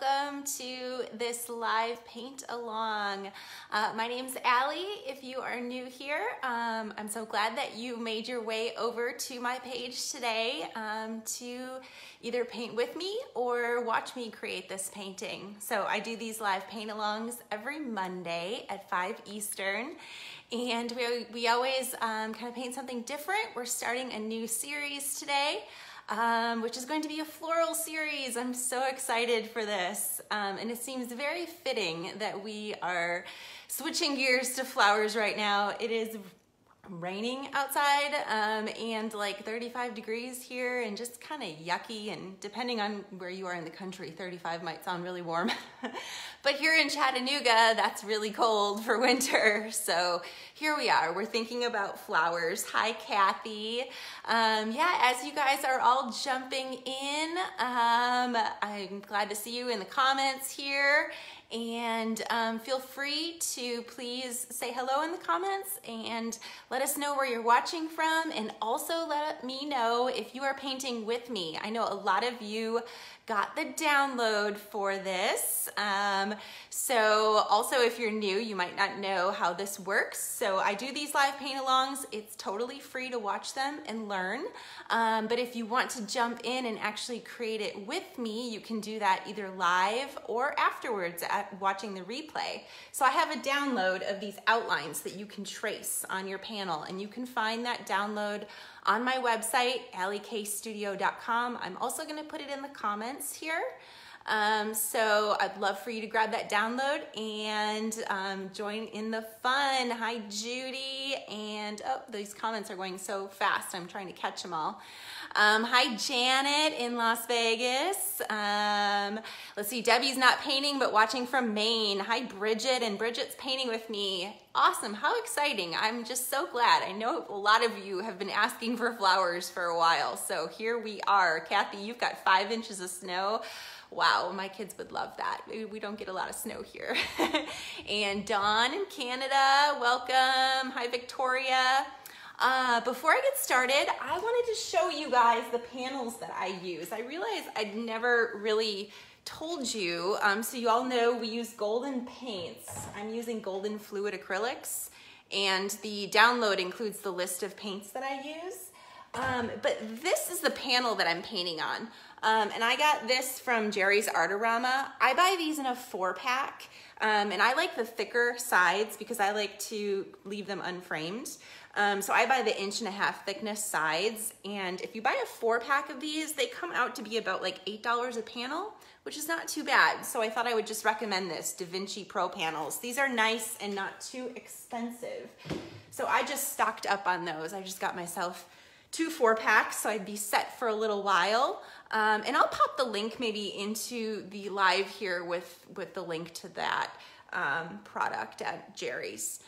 welcome to this live paint along. Uh, my name's Ali. If you are new here, um, I'm so glad that you made your way over to my page today um, to either paint with me or watch me create this painting. So I do these live paint alongs every Monday at 5 Eastern and we, we always um, kind of paint something different. We're starting a new series today um, which is going to be a floral series. I'm so excited for this. Um, and it seems very fitting that we are switching gears to flowers right now. It is raining outside um, and like 35 degrees here and just kind of yucky and depending on where you are in the country 35 might sound really warm. But here in Chattanooga that's really cold for winter. So here we are. We're thinking about flowers. Hi Kathy. Um, yeah as you guys are all jumping in um, I'm glad to see you in the comments here and um, feel free to please say hello in the comments and let us know where you're watching from and also let me know if you are painting with me. I know a lot of you got the download for this. Um, so also if you're new, you might not know how this works. So I do these live paint alongs. It's totally free to watch them and learn. Um, but if you want to jump in and actually create it with me, you can do that either live or afterwards at watching the replay. So I have a download of these outlines that you can trace on your panel and you can find that download on my website, alikaystudio.com. I'm also gonna put it in the comments here. Um, so I'd love for you to grab that download and um, join in the fun. Hi, Judy. And oh, these comments are going so fast. I'm trying to catch them all. Um, hi, Janet in Las Vegas. Um, let's see, Debbie's not painting, but watching from Maine. Hi, Bridget, and Bridget's painting with me. Awesome, how exciting. I'm just so glad. I know a lot of you have been asking for flowers for a while, so here we are. Kathy, you've got five inches of snow. Wow, my kids would love that. We don't get a lot of snow here. and Dawn in Canada, welcome. Hi, Victoria. Uh, before I get started, I wanted to show you guys the panels that I use. I realized I'd never really told you, um, so you all know we use golden paints. I'm using golden fluid acrylics and the download includes the list of paints that I use. Um, but this is the panel that I'm painting on. Um, and I got this from Jerry's Artorama. I buy these in a four pack. Um, and I like the thicker sides because I like to leave them unframed. Um, so I buy the inch and a half thickness sides. And if you buy a four pack of these, they come out to be about like $8 a panel, which is not too bad. So I thought I would just recommend this, Da Vinci Pro panels. These are nice and not too expensive. So I just stocked up on those. I just got myself two four packs, so I'd be set for a little while. Um, and I'll pop the link maybe into the live here with, with the link to that um, product at Jerry's.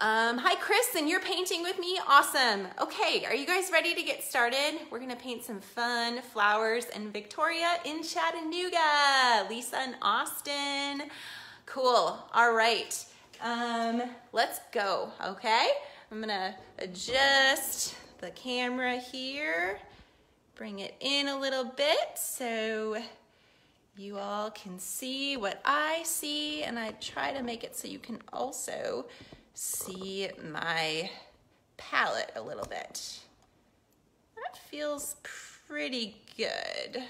Um, hi, Chris, and you're painting with me? Awesome. Okay, are you guys ready to get started? We're gonna paint some fun flowers and Victoria in Chattanooga, Lisa and Austin. Cool, all right. Um, let's go, okay? I'm gonna adjust the camera here, bring it in a little bit so you all can see what I see and I try to make it so you can also see my palette a little bit. That feels pretty good.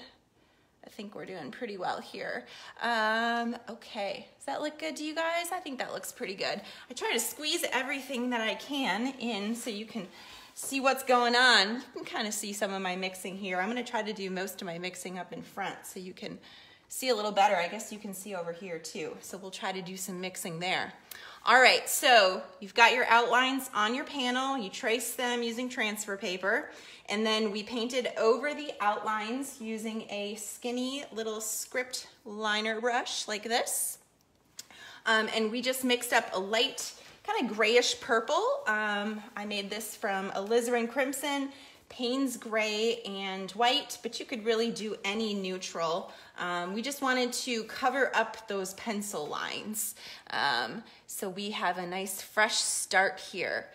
I think we're doing pretty well here. Um, okay, does that look good to you guys? I think that looks pretty good. I try to squeeze everything that I can in so you can see what's going on. You can kind of see some of my mixing here. I'm gonna try to do most of my mixing up in front so you can see a little better. I guess you can see over here too. So we'll try to do some mixing there. All right, so you've got your outlines on your panel. You trace them using transfer paper. And then we painted over the outlines using a skinny little script liner brush like this. Um, and we just mixed up a light kind of grayish purple. Um, I made this from alizarin crimson, Payne's gray, and white, but you could really do any neutral. Um, we just wanted to cover up those pencil lines. Um, so we have a nice fresh start here.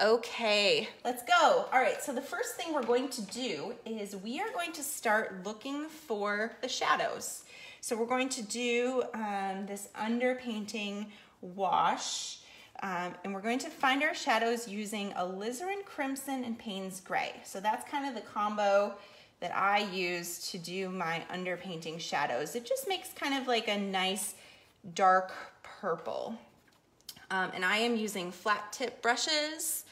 Okay, let's go. All right, so the first thing we're going to do is we are going to start looking for the shadows. So we're going to do um, this underpainting wash, um, and we're going to find our shadows using alizarin crimson and Payne's gray. So that's kind of the combo that I use to do my underpainting shadows. It just makes kind of like a nice dark purple. Um, and I am using flat tip brushes.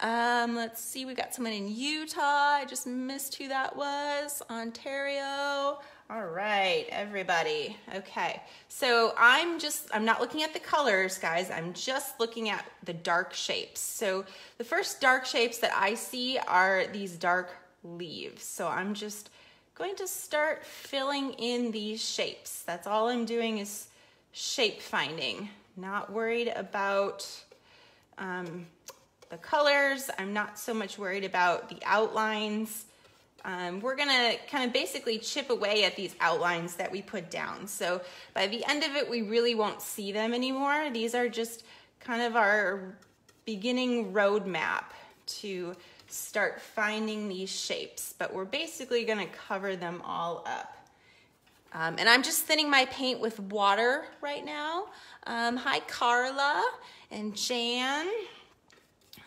Um, let's see, we got someone in Utah. I just missed who that was. Ontario. All right, everybody. Okay, so I'm just, I'm not looking at the colors, guys. I'm just looking at the dark shapes. So the first dark shapes that I see are these dark leaves. So I'm just going to start filling in these shapes. That's all I'm doing is shape finding. Not worried about um, the colors. I'm not so much worried about the outlines. Um, we're gonna kind of basically chip away at these outlines that we put down. So by the end of it, we really won't see them anymore. These are just kind of our beginning roadmap to start finding these shapes, but we're basically gonna cover them all up. Um, and I'm just thinning my paint with water right now. Um, hi, Carla and Jan.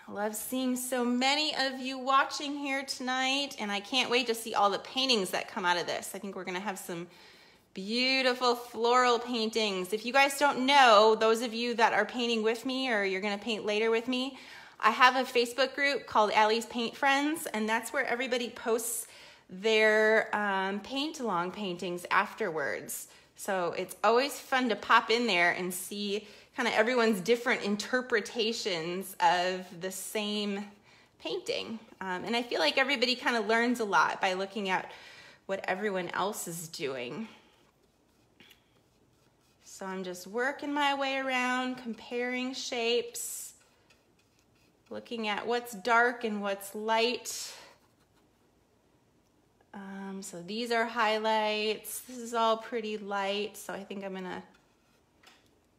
Love seeing so many of you watching here tonight, and I can't wait to see all the paintings that come out of this. I think we're gonna have some beautiful floral paintings. If you guys don't know, those of you that are painting with me or you're gonna paint later with me, I have a Facebook group called Ali's Paint Friends, and that's where everybody posts their um, paint along paintings afterwards. So it's always fun to pop in there and see kind of everyone's different interpretations of the same painting. Um, and I feel like everybody kind of learns a lot by looking at what everyone else is doing. So I'm just working my way around, comparing shapes, looking at what's dark and what's light. Um, so these are highlights. This is all pretty light, so I think I'm gonna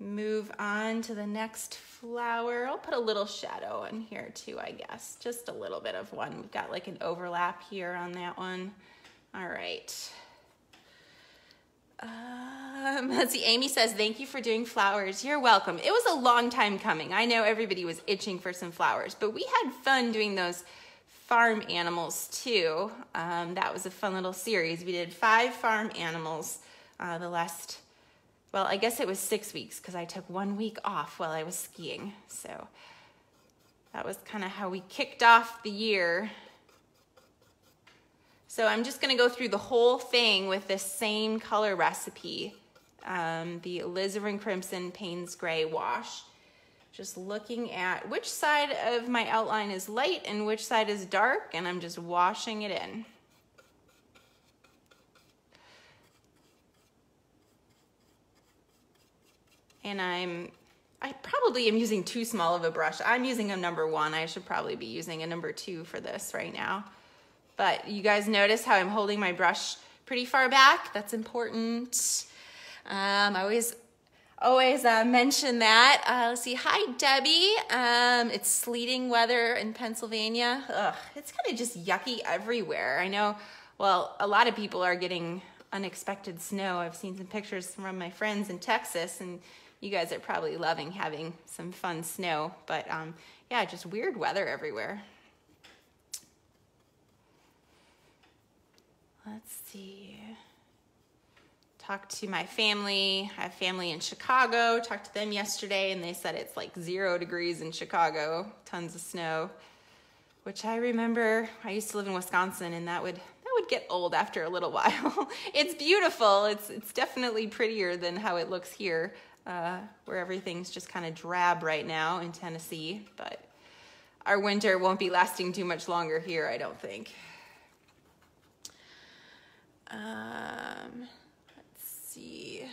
move on to the next flower. I'll put a little shadow in here too, I guess. Just a little bit of one. We've got like an overlap here on that one. All right. Um, let's see, Amy says, thank you for doing flowers. You're welcome. It was a long time coming. I know everybody was itching for some flowers, but we had fun doing those farm animals too. Um, that was a fun little series. We did five farm animals uh, the last, well, I guess it was six weeks because I took one week off while I was skiing. So that was kind of how we kicked off the year. So I'm just gonna go through the whole thing with this same color recipe, um, the alizarin crimson Payne's gray wash just looking at which side of my outline is light and which side is dark, and I'm just washing it in. And I'm, I probably am using too small of a brush. I'm using a number one. I should probably be using a number two for this right now. But you guys notice how I'm holding my brush pretty far back? That's important. Um, I always always uh, mention that. Uh, let's see. Hi, Debbie. Um, it's sleeting weather in Pennsylvania. Ugh, it's kind of just yucky everywhere. I know, well, a lot of people are getting unexpected snow. I've seen some pictures from my friends in Texas, and you guys are probably loving having some fun snow. But um, yeah, just weird weather everywhere. Let's see talked to my family. I have family in Chicago. Talked to them yesterday, and they said it's like zero degrees in Chicago, tons of snow. Which I remember. I used to live in Wisconsin, and that would that would get old after a little while. it's beautiful. It's it's definitely prettier than how it looks here, uh, where everything's just kind of drab right now in Tennessee. But our winter won't be lasting too much longer here, I don't think. Um, let's see.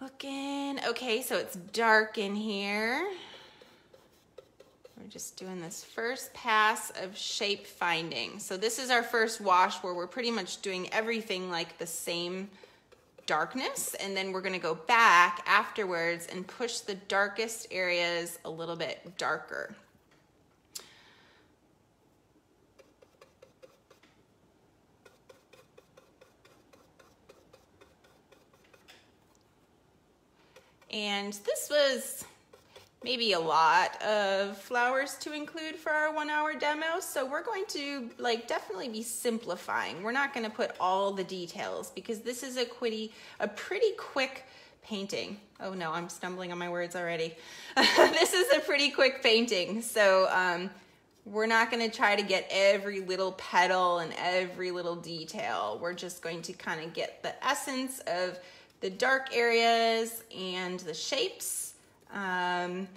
Looking, okay, so it's dark in here. We're just doing this first pass of shape finding. So this is our first wash where we're pretty much doing everything like the same darkness and then we're gonna go back afterwards and push the darkest areas a little bit darker. And this was maybe a lot of flowers to include for our one hour demo. So we're going to like definitely be simplifying. We're not gonna put all the details because this is a quitty, a pretty quick painting. Oh no, I'm stumbling on my words already. this is a pretty quick painting. So um, we're not gonna try to get every little petal and every little detail. We're just going to kind of get the essence of the dark areas and the shapes um,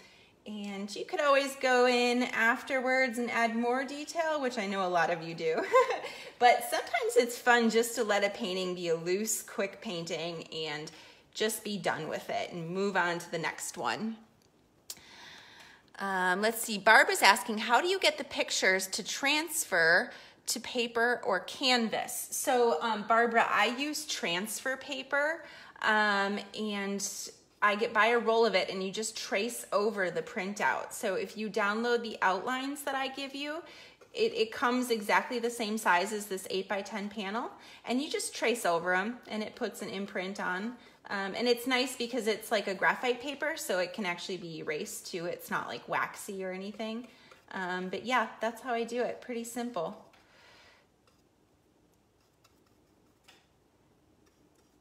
and you could always go in afterwards and add more detail, which I know a lot of you do. but sometimes it's fun just to let a painting be a loose, quick painting and just be done with it and move on to the next one. Um, let's see, Barbara's asking, how do you get the pictures to transfer to paper or canvas? So um, Barbara, I use transfer paper um, and I get buy a roll of it and you just trace over the printout. So if you download the outlines that I give you, it, it comes exactly the same size as this 8 by 10 panel and you just trace over them and it puts an imprint on. Um, and it's nice because it's like a graphite paper so it can actually be erased too. It's not like waxy or anything. Um, but yeah, that's how I do it. Pretty simple.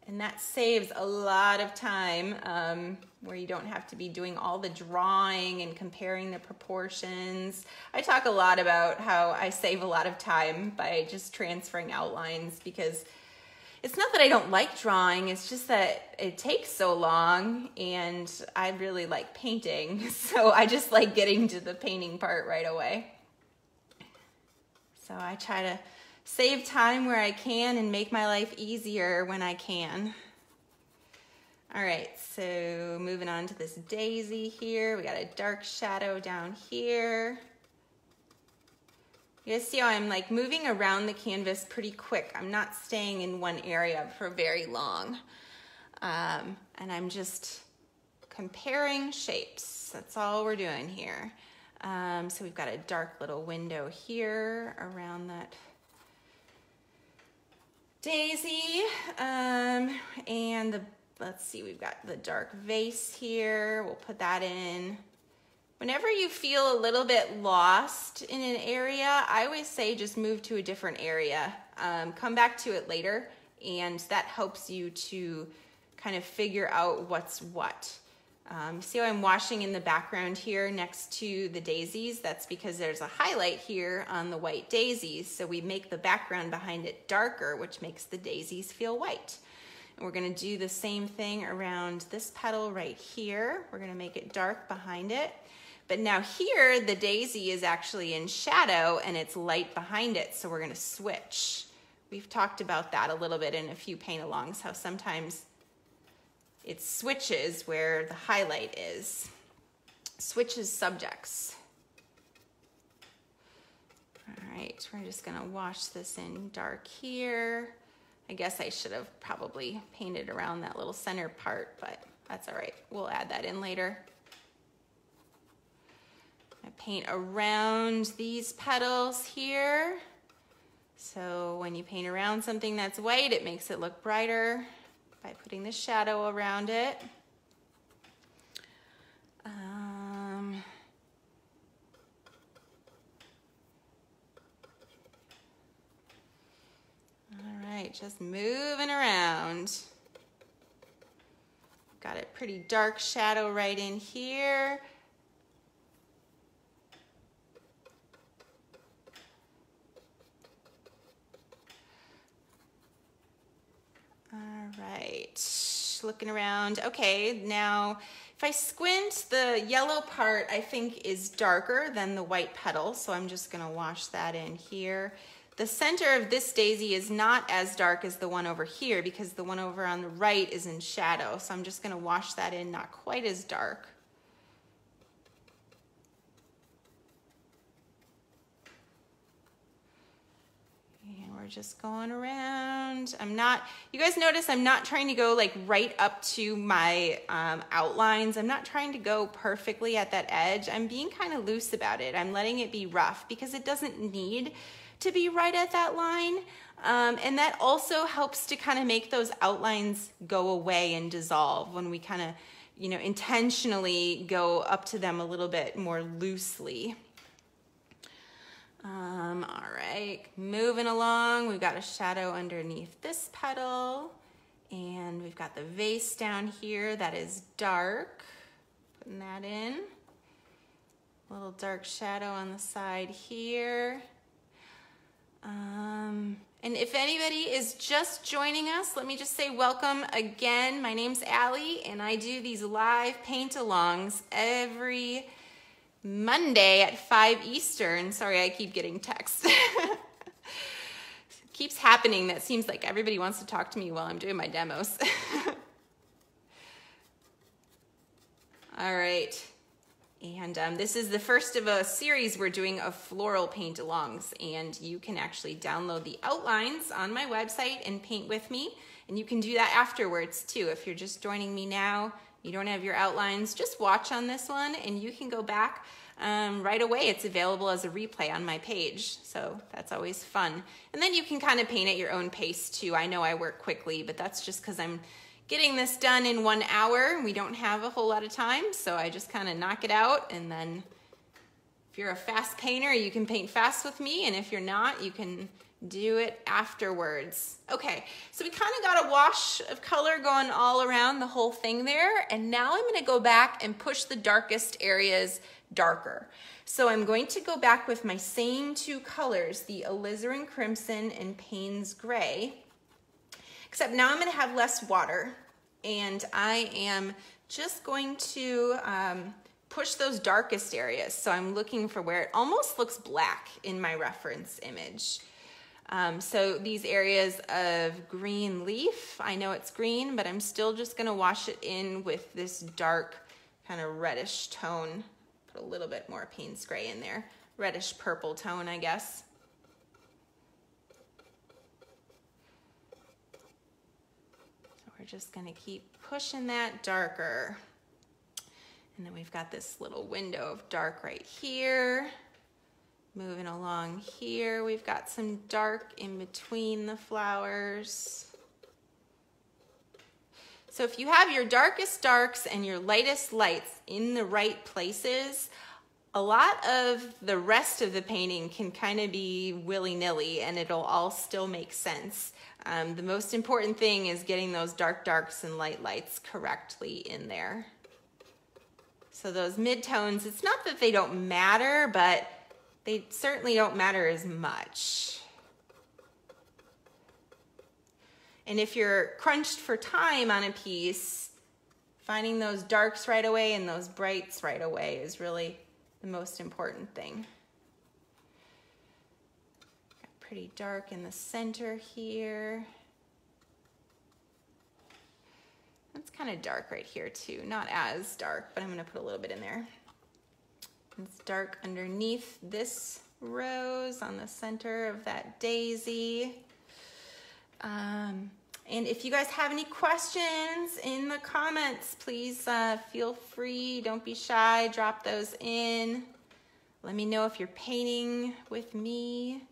And that saves a lot of time um, where you don't have to be doing all the drawing and comparing the proportions. I talk a lot about how I save a lot of time by just transferring outlines because it's not that I don't like drawing, it's just that it takes so long and I really like painting. So I just like getting to the painting part right away. So I try to save time where I can and make my life easier when I can. All right, so moving on to this daisy here. We got a dark shadow down here. You guys see how I'm like moving around the canvas pretty quick. I'm not staying in one area for very long. Um, and I'm just comparing shapes. That's all we're doing here. Um, so we've got a dark little window here around that Daisy. Um, and the, let's see, we've got the dark vase here. We'll put that in. Whenever you feel a little bit lost in an area, I always say just move to a different area. Um, come back to it later, and that helps you to kind of figure out what's what. Um, see how I'm washing in the background here next to the daisies? That's because there's a highlight here on the white daisies. So we make the background behind it darker, which makes the daisies feel white. And we're gonna do the same thing around this petal right here. We're gonna make it dark behind it. But now here, the daisy is actually in shadow and it's light behind it. So we're gonna switch. We've talked about that a little bit in a few paint alongs, how sometimes it switches where the highlight is. Switches subjects. All right, we're just gonna wash this in dark here. I guess I should have probably painted around that little center part, but that's all right. We'll add that in later. I paint around these petals here. So when you paint around something that's white, it makes it look brighter by putting the shadow around it. Um, all right, just moving around. Got a pretty dark shadow right in here. Right, looking around. Okay, now if I squint, the yellow part I think is darker than the white petal, so I'm just gonna wash that in here. The center of this daisy is not as dark as the one over here because the one over on the right is in shadow, so I'm just gonna wash that in, not quite as dark. We're just going around. I'm not, you guys notice I'm not trying to go like right up to my um, outlines. I'm not trying to go perfectly at that edge. I'm being kind of loose about it. I'm letting it be rough because it doesn't need to be right at that line. Um, and that also helps to kind of make those outlines go away and dissolve when we kind of, you know, intentionally go up to them a little bit more loosely. Um, all right, moving along, we've got a shadow underneath this petal and we've got the vase down here that is dark. Putting that in. A little dark shadow on the side here. Um, and if anybody is just joining us, let me just say welcome again. My name's Ali, and I do these live paint alongs every Monday at 5 Eastern. Sorry, I keep getting texts. keeps happening that seems like everybody wants to talk to me while I'm doing my demos. All right. And um, this is the first of a series we're doing of floral paint alongs. And you can actually download the outlines on my website and paint with me. And you can do that afterwards too. If you're just joining me now, you don't have your outlines, just watch on this one and you can go back um, right away. It's available as a replay on my page. So that's always fun. And then you can kind of paint at your own pace too. I know I work quickly, but that's just because I'm getting this done in one hour. We don't have a whole lot of time, so I just kind of knock it out and then if you're a fast painter, you can paint fast with me, and if you're not, you can do it afterwards. Okay, so we kind of got a wash of color going all around the whole thing there, and now I'm gonna go back and push the darkest areas darker. So I'm going to go back with my same two colors, the alizarin crimson and Payne's gray, Except now I'm gonna have less water and I am just going to um, push those darkest areas. So I'm looking for where it almost looks black in my reference image. Um, so these areas of green leaf, I know it's green, but I'm still just gonna wash it in with this dark kind of reddish tone. Put a little bit more Payne's gray in there. Reddish purple tone, I guess. So we're just gonna keep pushing that darker. And then we've got this little window of dark right here. Moving along here, we've got some dark in between the flowers. So if you have your darkest darks and your lightest lights in the right places, a lot of the rest of the painting can kind of be willy-nilly and it'll all still make sense. Um, the most important thing is getting those dark darks and light lights correctly in there. So those midtones, it's not that they don't matter, but they certainly don't matter as much. And if you're crunched for time on a piece, finding those darks right away and those brights right away is really the most important thing. Got pretty dark in the center here. That's kind of dark right here too. Not as dark, but I'm gonna put a little bit in there. It's dark underneath this rose on the center of that daisy. Um, and if you guys have any questions in the comments, please uh, feel free. Don't be shy. Drop those in. Let me know if you're painting with me.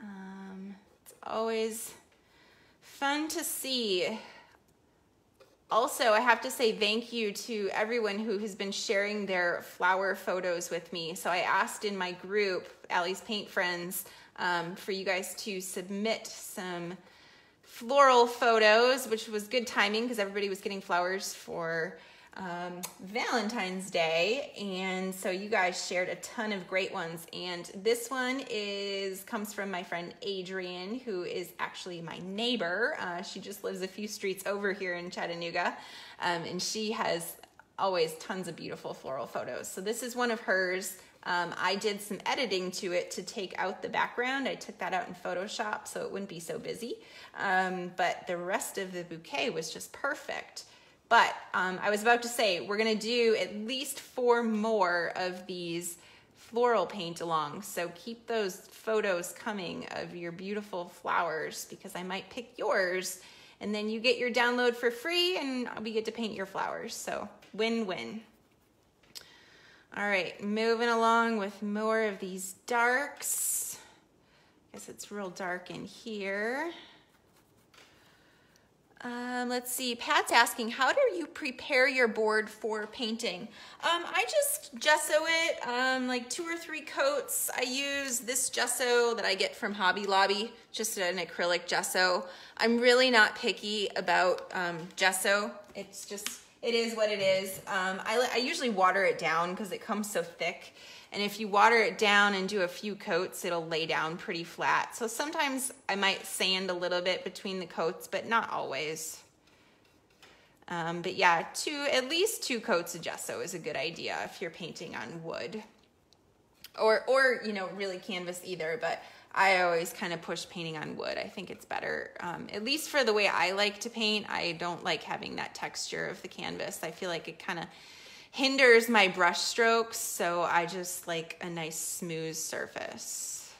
Um, it's always fun to see. Also, I have to say thank you to everyone who has been sharing their flower photos with me. So I asked in my group, Ali's Paint Friends, um, for you guys to submit some floral photos, which was good timing because everybody was getting flowers for um, Valentine's Day. And so you guys shared a ton of great ones. And this one is comes from my friend Adrian, who is actually my neighbor. Uh, she just lives a few streets over here in Chattanooga. Um, and she has always tons of beautiful floral photos. So this is one of hers. Um, I did some editing to it to take out the background. I took that out in Photoshop so it wouldn't be so busy. Um, but the rest of the bouquet was just perfect. But um, I was about to say, we're gonna do at least four more of these floral paint along. So keep those photos coming of your beautiful flowers because I might pick yours and then you get your download for free and we get to paint your flowers. So win-win. All right, moving along with more of these darks. I guess it's real dark in here. Um, let's see, Pat's asking, how do you prepare your board for painting? Um, I just gesso it, um, like two or three coats. I use this gesso that I get from Hobby Lobby, just an acrylic gesso. I'm really not picky about um, gesso. It's just, it is what it is. Um, I, I usually water it down because it comes so thick. And if you water it down and do a few coats, it'll lay down pretty flat. So sometimes I might sand a little bit between the coats, but not always. Um, but yeah, two, at least two coats of gesso is a good idea if you're painting on wood. Or, or you know, really canvas either, but I always kind of push painting on wood. I think it's better, um, at least for the way I like to paint. I don't like having that texture of the canvas. I feel like it kind of hinders my brush strokes, so I just like a nice smooth surface.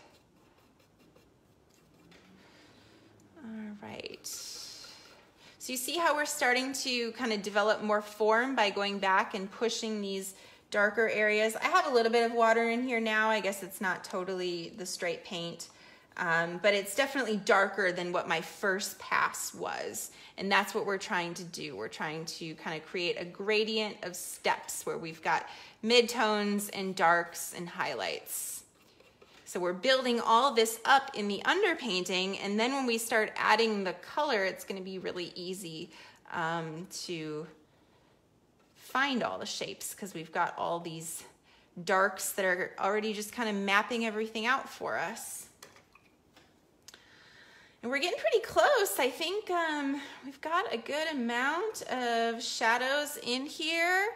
All right. So you see how we're starting to kind of develop more form by going back and pushing these darker areas. I have a little bit of water in here now. I guess it's not totally the straight paint, um, but it's definitely darker than what my first pass was. And that's what we're trying to do. We're trying to kind of create a gradient of steps where we've got midtones and darks and highlights. So we're building all this up in the underpainting, and then when we start adding the color, it's gonna be really easy um, to find all the shapes because we've got all these darks that are already just kind of mapping everything out for us. And we're getting pretty close. I think um, we've got a good amount of shadows in here.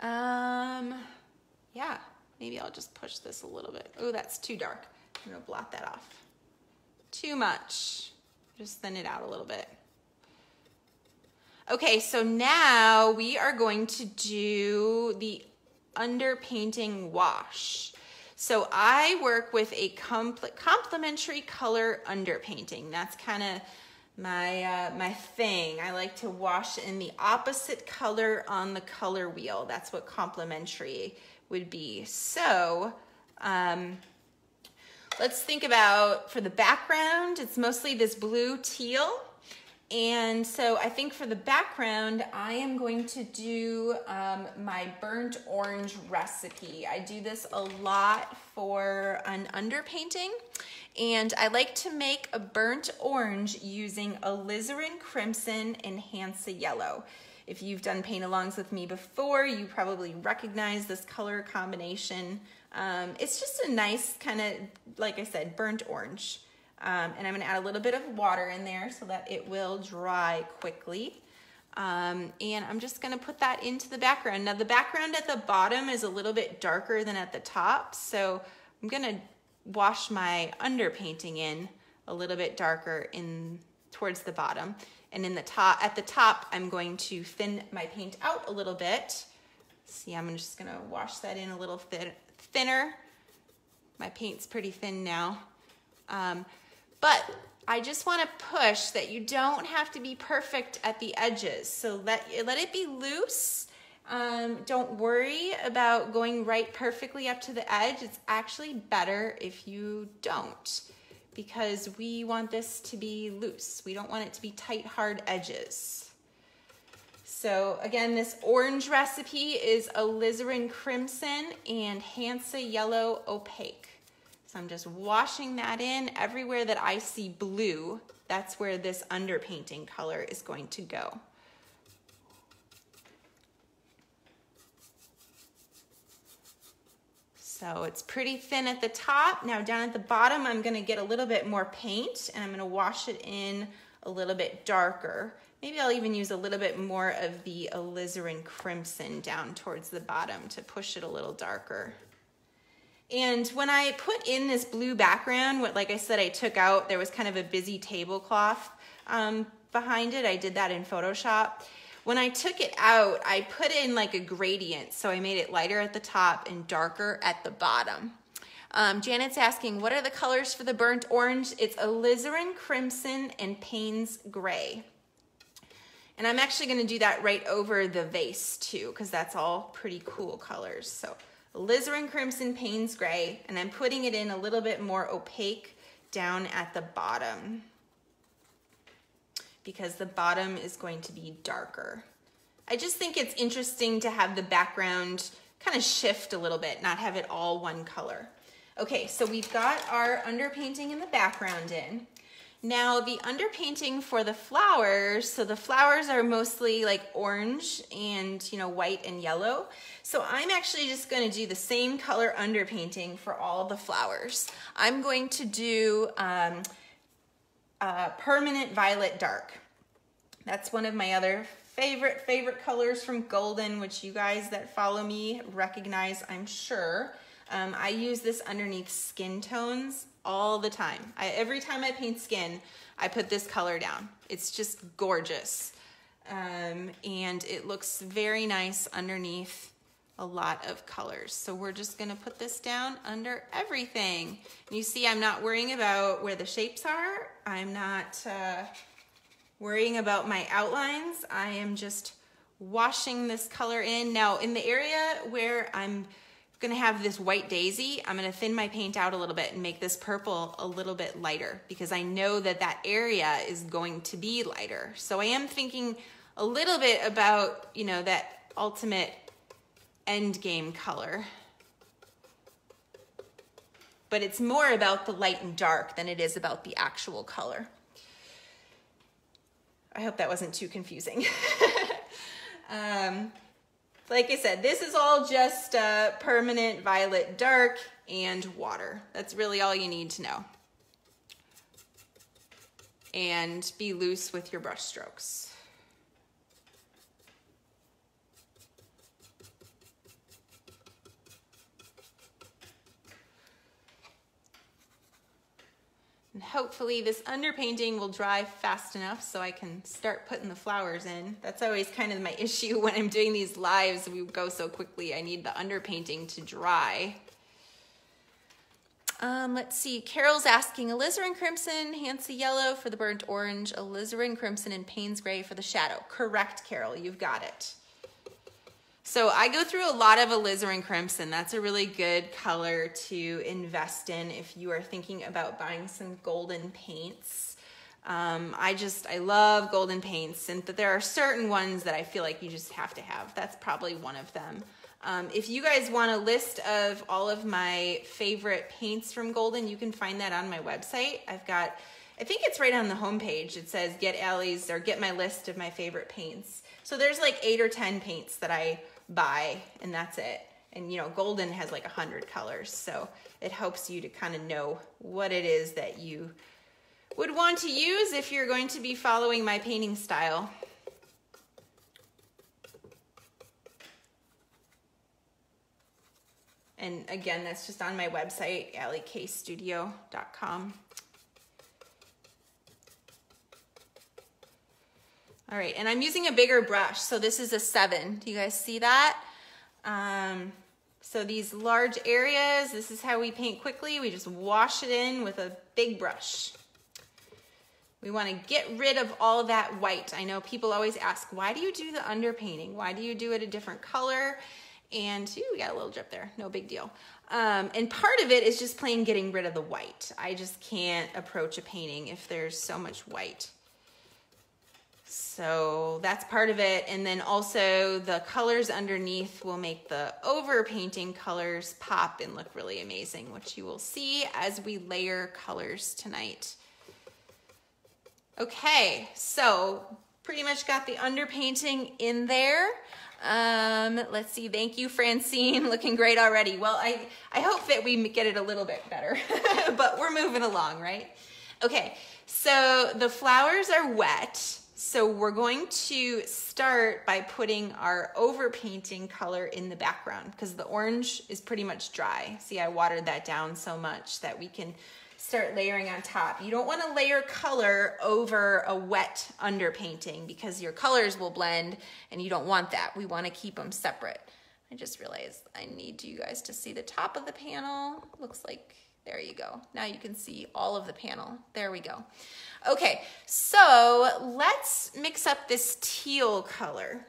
Um, yeah, maybe I'll just push this a little bit. Oh, that's too dark. I'm gonna blot that off. Too much. Just thin it out a little bit. Okay, so now we are going to do the underpainting wash. So I work with a complementary color underpainting. That's kind of my uh, my thing. I like to wash in the opposite color on the color wheel. That's what complementary would be. So um, let's think about for the background, it's mostly this blue teal. And so I think for the background, I am going to do um, my burnt orange recipe. I do this a lot for an underpainting. And I like to make a burnt orange using alizarin crimson and Hansa yellow. If you've done paint-alongs with me before, you probably recognize this color combination. Um, it's just a nice kind of, like I said, burnt orange. Um, and I'm gonna add a little bit of water in there so that it will dry quickly. Um, and I'm just gonna put that into the background. Now the background at the bottom is a little bit darker than at the top, so I'm gonna wash my underpainting in a little bit darker in towards the bottom. And in the top, at the top, I'm going to thin my paint out a little bit. See, I'm just gonna wash that in a little thin, thinner. My paint's pretty thin now. Um, but I just want to push that you don't have to be perfect at the edges. So let, let it be loose. Um, don't worry about going right perfectly up to the edge. It's actually better if you don't because we want this to be loose. We don't want it to be tight, hard edges. So again, this orange recipe is alizarin crimson and Hansa yellow opaque. So I'm just washing that in. Everywhere that I see blue, that's where this underpainting color is going to go. So it's pretty thin at the top. Now down at the bottom, I'm gonna get a little bit more paint and I'm gonna wash it in a little bit darker. Maybe I'll even use a little bit more of the alizarin crimson down towards the bottom to push it a little darker. And when I put in this blue background, what, like I said, I took out, there was kind of a busy tablecloth um, behind it. I did that in Photoshop. When I took it out, I put in like a gradient. So I made it lighter at the top and darker at the bottom. Um, Janet's asking, what are the colors for the burnt orange? It's alizarin crimson and Payne's gray. And I'm actually gonna do that right over the vase too, because that's all pretty cool colors. So alizarin crimson, Payne's gray, and I'm putting it in a little bit more opaque down at the bottom because the bottom is going to be darker. I just think it's interesting to have the background kind of shift a little bit, not have it all one color. Okay, so we've got our underpainting in the background in. Now the underpainting for the flowers, so the flowers are mostly like orange and you know white and yellow. So I'm actually just gonna do the same color underpainting for all the flowers. I'm going to do um, uh, permanent violet dark. That's one of my other favorite, favorite colors from Golden, which you guys that follow me recognize, I'm sure. Um, I use this underneath skin tones all the time. I, every time I paint skin, I put this color down. It's just gorgeous. Um, and it looks very nice underneath a lot of colors. So we're just gonna put this down under everything. You see I'm not worrying about where the shapes are. I'm not uh, worrying about my outlines. I am just washing this color in. Now in the area where I'm gonna have this white daisy, I'm gonna thin my paint out a little bit and make this purple a little bit lighter because I know that that area is going to be lighter. So I am thinking a little bit about, you know, that ultimate end game color. But it's more about the light and dark than it is about the actual color. I hope that wasn't too confusing. um, like I said, this is all just uh, permanent violet dark and water. That's really all you need to know. And be loose with your brush strokes. And hopefully this underpainting will dry fast enough so I can start putting the flowers in. That's always kind of my issue when I'm doing these lives. We go so quickly. I need the underpainting to dry. Um, let's see, Carol's asking alizarin crimson, Hansa yellow for the burnt orange, alizarin crimson, and Payne's gray for the shadow. Correct, Carol, you've got it. So I go through a lot of alizarin crimson. That's a really good color to invest in if you are thinking about buying some golden paints. Um, I just, I love golden paints and that there are certain ones that I feel like you just have to have. That's probably one of them. Um, if you guys want a list of all of my favorite paints from Golden, you can find that on my website. I've got, I think it's right on the homepage. It says get Ali's or get my list of my favorite paints. So there's like eight or 10 paints that I buy and that's it. And you know, golden has like a hundred colors. So it helps you to kind of know what it is that you would want to use if you're going to be following my painting style. And again, that's just on my website, alikaystudio.com. All right, and I'm using a bigger brush. So this is a seven. Do you guys see that? Um, so these large areas, this is how we paint quickly. We just wash it in with a big brush. We wanna get rid of all that white. I know people always ask, why do you do the underpainting? Why do you do it a different color? And ooh, we got a little drip there, no big deal. Um, and part of it is just plain getting rid of the white. I just can't approach a painting if there's so much white. So that's part of it. And then also the colors underneath will make the over painting colors pop and look really amazing, which you will see as we layer colors tonight. Okay, so pretty much got the underpainting in there. Um, let's see, thank you, Francine, looking great already. Well, I, I hope that we get it a little bit better, but we're moving along, right? Okay, so the flowers are wet. So we're going to start by putting our overpainting color in the background because the orange is pretty much dry. See, I watered that down so much that we can start layering on top. You don't want to layer color over a wet underpainting because your colors will blend and you don't want that. We want to keep them separate. I just realized I need you guys to see the top of the panel. Looks like, there you go. Now you can see all of the panel. There we go. Okay, so let's mix up this teal color.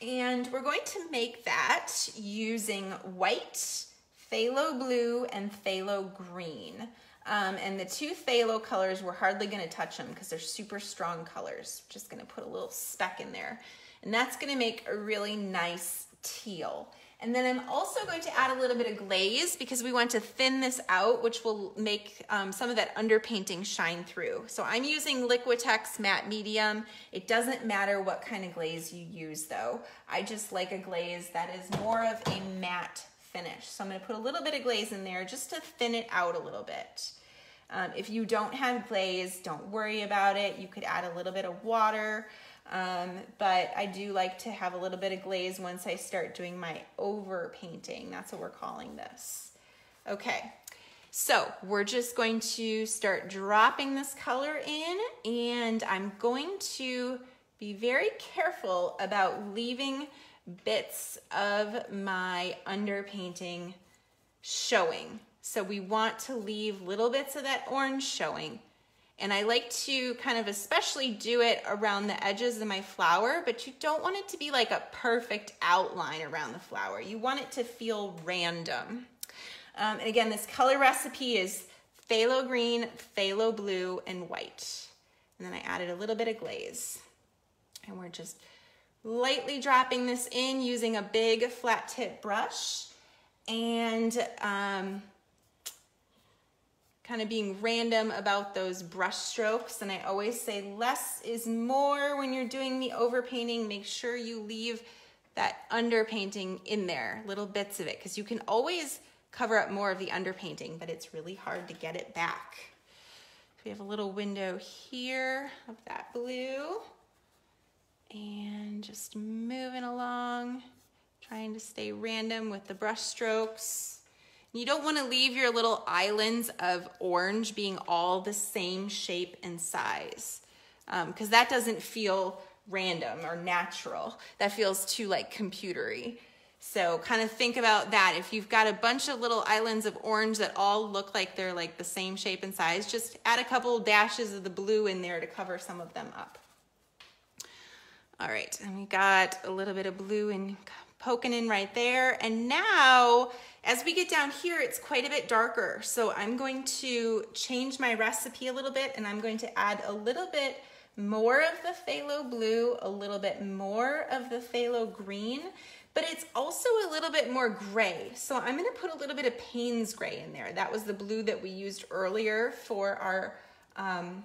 And we're going to make that using white, phthalo blue, and phthalo green. Um, and the two phthalo colors, we're hardly gonna touch them because they're super strong colors. Just gonna put a little speck in there. And that's gonna make a really nice teal. And then I'm also going to add a little bit of glaze because we want to thin this out, which will make um, some of that underpainting shine through. So I'm using Liquitex matte medium. It doesn't matter what kind of glaze you use though. I just like a glaze that is more of a matte finish. So I'm gonna put a little bit of glaze in there just to thin it out a little bit. Um, if you don't have glaze, don't worry about it. You could add a little bit of water. Um, but I do like to have a little bit of glaze once I start doing my over painting. That's what we're calling this. Okay, so we're just going to start dropping this color in and I'm going to be very careful about leaving bits of my underpainting showing. So we want to leave little bits of that orange showing. And I like to kind of especially do it around the edges of my flower, but you don't want it to be like a perfect outline around the flower. You want it to feel random. Um, and again, this color recipe is phthalo green, phthalo blue, and white. And then I added a little bit of glaze. And we're just lightly dropping this in using a big flat tip brush. And um, kind of being random about those brush strokes. And I always say less is more when you're doing the overpainting. Make sure you leave that underpainting in there, little bits of it, because you can always cover up more of the underpainting, but it's really hard to get it back. we have a little window here of that blue. And just moving along, trying to stay random with the brush strokes. You don't want to leave your little islands of orange being all the same shape and size because um, that doesn't feel random or natural. That feels too like computery. So kind of think about that. If you've got a bunch of little islands of orange that all look like they're like the same shape and size, just add a couple dashes of the blue in there to cover some of them up. All right, and we got a little bit of blue and poking in right there. And now as we get down here, it's quite a bit darker. So I'm going to change my recipe a little bit and I'm going to add a little bit more of the phthalo blue, a little bit more of the phthalo green, but it's also a little bit more gray. So I'm gonna put a little bit of Payne's gray in there. That was the blue that we used earlier for our, um,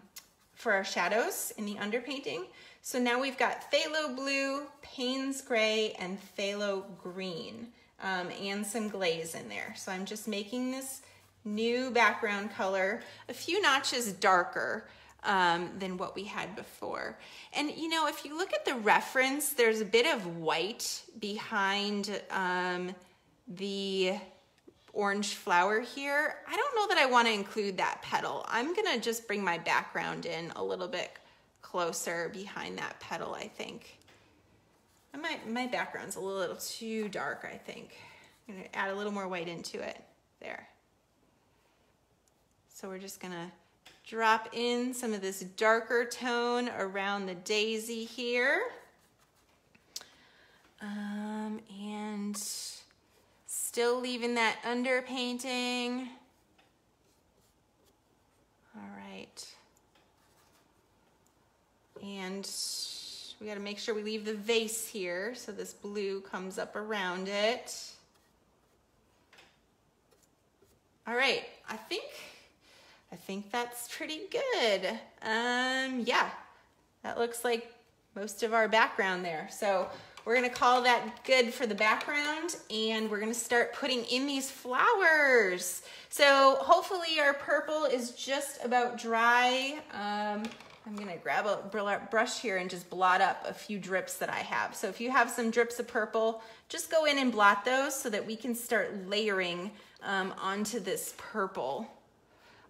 for our shadows in the underpainting. So now we've got phthalo blue, Payne's gray, and phthalo green um, and some glaze in there. So I'm just making this new background color a few notches darker um, than what we had before. And you know, if you look at the reference, there's a bit of white behind um, the orange flower here. I don't know that I wanna include that petal. I'm gonna just bring my background in a little bit closer behind that petal, I think. My, my background's a little too dark, I think. I'm gonna add a little more white into it. There. So we're just gonna drop in some of this darker tone around the daisy here. Um, and still leaving that underpainting. All right. And we gotta make sure we leave the vase here so this blue comes up around it. All right, I think, I think that's pretty good. Um, yeah, that looks like most of our background there. So we're gonna call that good for the background and we're gonna start putting in these flowers. So hopefully our purple is just about dry. Um, I'm gonna grab a brush here and just blot up a few drips that I have. So if you have some drips of purple, just go in and blot those so that we can start layering um, onto this purple.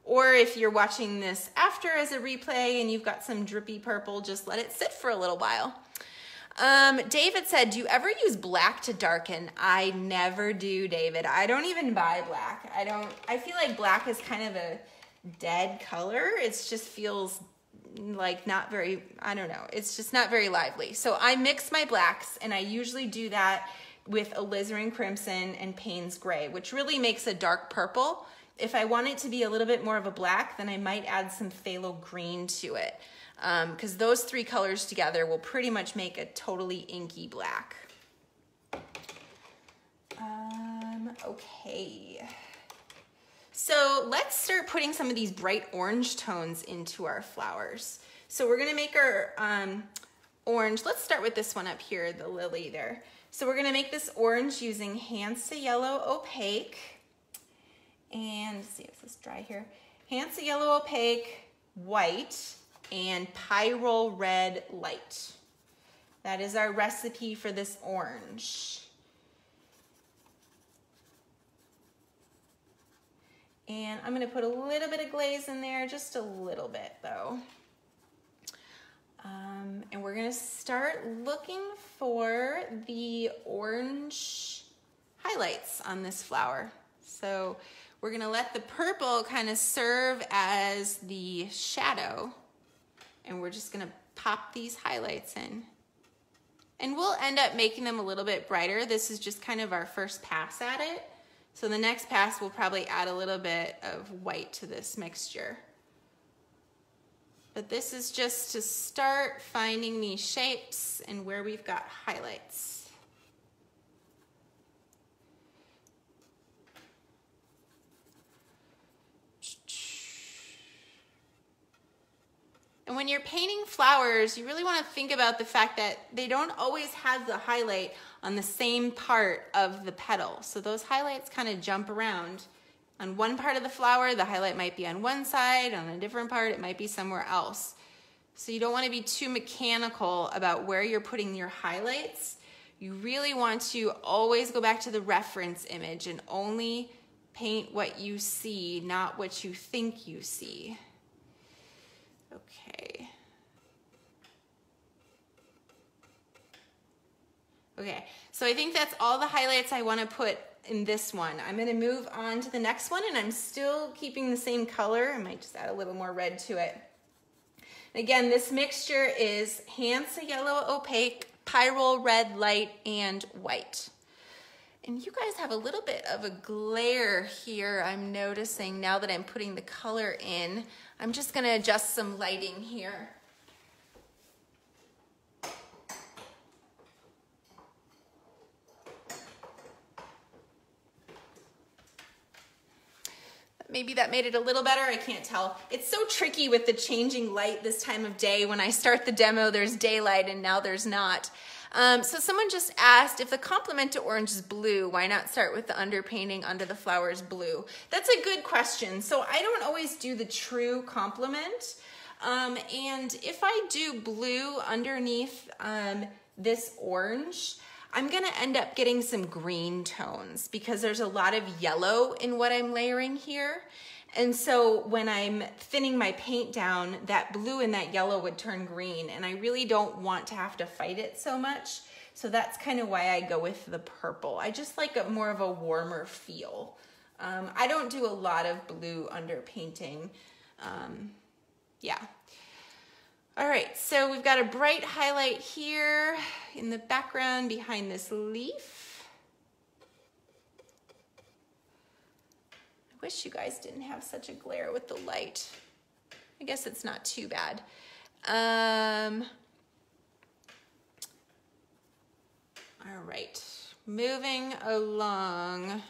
Or if you're watching this after as a replay and you've got some drippy purple, just let it sit for a little while. Um, David said, do you ever use black to darken? I never do, David. I don't even buy black. I don't, I feel like black is kind of a dead color. It just feels like not very, I don't know. It's just not very lively. So I mix my blacks and I usually do that with alizarin crimson and Payne's gray, which really makes a dark purple. If I want it to be a little bit more of a black, then I might add some phthalo green to it because um, those three colors together will pretty much make a totally inky black. Um, okay. So let's start putting some of these bright orange tones into our flowers. So we're gonna make our um, orange, let's start with this one up here, the lily there. So we're gonna make this orange using Hansa Yellow Opaque. And see if this dry here. Hansa Yellow Opaque, white, and Pyrrole Red Light. That is our recipe for this orange. And I'm gonna put a little bit of glaze in there, just a little bit though. Um, and we're gonna start looking for the orange highlights on this flower. So we're gonna let the purple kind of serve as the shadow and we're just gonna pop these highlights in. And we'll end up making them a little bit brighter. This is just kind of our first pass at it. So the next pass, we'll probably add a little bit of white to this mixture. But this is just to start finding these shapes and where we've got highlights. And when you're painting flowers, you really want to think about the fact that they don't always have the highlight on the same part of the petal. So those highlights kind of jump around. On one part of the flower, the highlight might be on one side, on a different part, it might be somewhere else. So you don't want to be too mechanical about where you're putting your highlights. You really want to always go back to the reference image and only paint what you see, not what you think you see. Okay. Okay, so I think that's all the highlights I wanna put in this one. I'm gonna move on to the next one and I'm still keeping the same color. I might just add a little more red to it. Again, this mixture is Hansa Yellow Opaque, Pyrrole Red Light, and White. And you guys have a little bit of a glare here, I'm noticing now that I'm putting the color in. I'm just gonna adjust some lighting here. Maybe that made it a little better, I can't tell. It's so tricky with the changing light this time of day. When I start the demo, there's daylight and now there's not. Um, so someone just asked if the complement to orange is blue, why not start with the underpainting under the flowers blue? That's a good question. So I don't always do the true complement. Um, and if I do blue underneath um, this orange, I'm gonna end up getting some green tones because there's a lot of yellow in what I'm layering here. And so when I'm thinning my paint down, that blue and that yellow would turn green and I really don't want to have to fight it so much. So that's kind of why I go with the purple. I just like a more of a warmer feel. Um, I don't do a lot of blue underpainting. Um, yeah. All right, so we've got a bright highlight here in the background behind this leaf. I wish you guys didn't have such a glare with the light. I guess it's not too bad. Um, all right, moving along.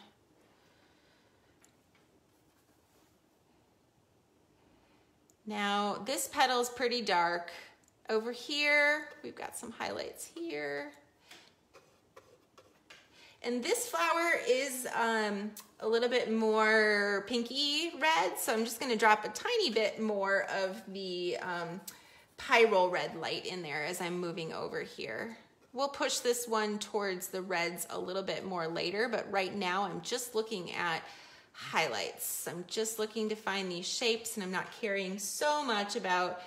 Now, this petal is pretty dark. Over here, we've got some highlights here. And this flower is um, a little bit more pinky red, so I'm just gonna drop a tiny bit more of the um, pyrrole red light in there as I'm moving over here. We'll push this one towards the reds a little bit more later, but right now I'm just looking at highlights. I'm just looking to find these shapes and I'm not caring so much about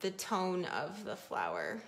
the tone of the flower.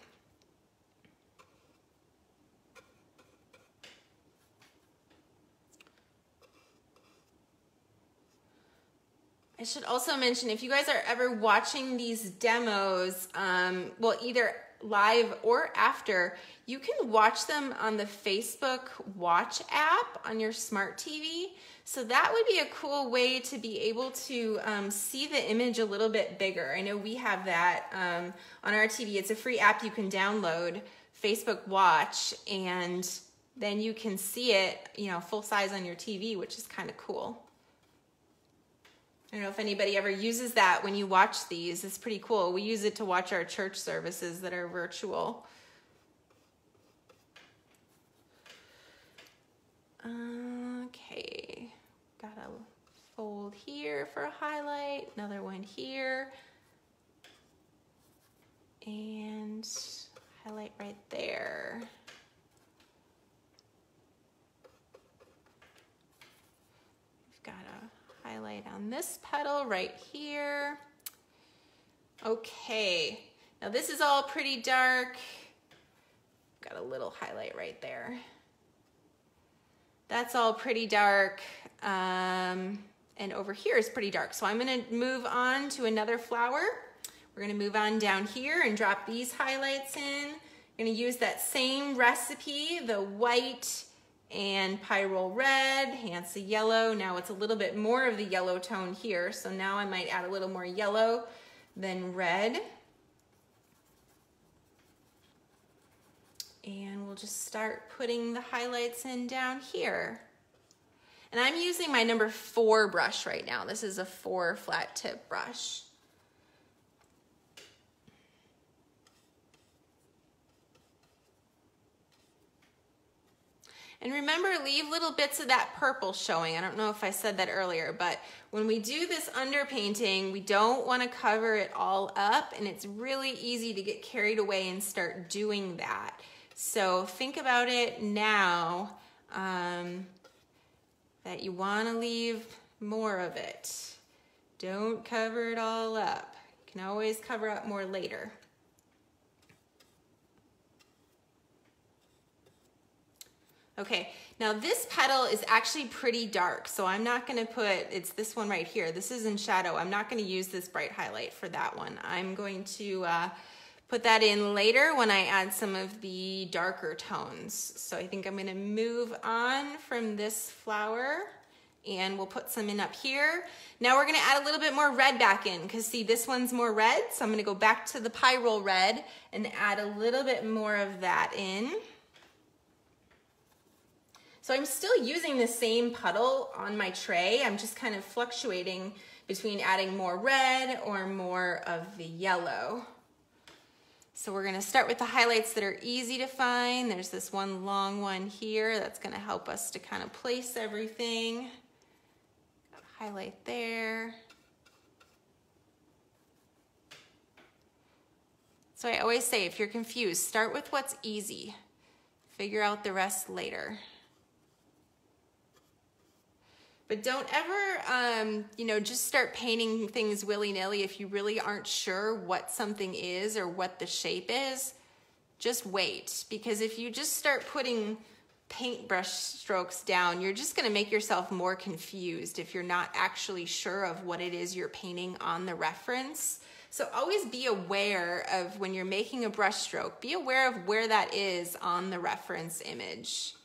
I should also mention if you guys are ever watching these demos, um, well, either live or after, you can watch them on the Facebook Watch app on your smart TV. So that would be a cool way to be able to um, see the image a little bit bigger. I know we have that um, on our TV. It's a free app you can download, Facebook Watch, and then you can see it, you know, full size on your TV, which is kind of cool. I don't know if anybody ever uses that when you watch these. It's pretty cool. We use it to watch our church services that are virtual. Okay, got a fold here for a highlight, another one here, and highlight right there. Highlight on this petal right here. Okay, now this is all pretty dark. Got a little highlight right there. That's all pretty dark. Um, and over here is pretty dark. So I'm gonna move on to another flower. We're gonna move on down here and drop these highlights in. I'm gonna use that same recipe, the white, and pyrrole red, Hansa yellow. Now it's a little bit more of the yellow tone here, so now I might add a little more yellow than red. And we'll just start putting the highlights in down here. And I'm using my number four brush right now. This is a four flat tip brush. And remember, leave little bits of that purple showing. I don't know if I said that earlier, but when we do this underpainting, we don't want to cover it all up, and it's really easy to get carried away and start doing that. So think about it now um, that you want to leave more of it. Don't cover it all up. You can always cover up more later. Okay, now this petal is actually pretty dark, so I'm not gonna put, it's this one right here. This is in shadow. I'm not gonna use this bright highlight for that one. I'm going to uh, put that in later when I add some of the darker tones. So I think I'm gonna move on from this flower and we'll put some in up here. Now we're gonna add a little bit more red back in because see this one's more red, so I'm gonna go back to the pyrrole red and add a little bit more of that in. So I'm still using the same puddle on my tray. I'm just kind of fluctuating between adding more red or more of the yellow. So we're gonna start with the highlights that are easy to find. There's this one long one here that's gonna help us to kind of place everything. Highlight there. So I always say, if you're confused, start with what's easy. Figure out the rest later. But don't ever, um, you know, just start painting things willy-nilly if you really aren't sure what something is or what the shape is. Just wait, because if you just start putting paintbrush strokes down, you're just gonna make yourself more confused if you're not actually sure of what it is you're painting on the reference. So always be aware of when you're making a brush stroke, be aware of where that is on the reference image.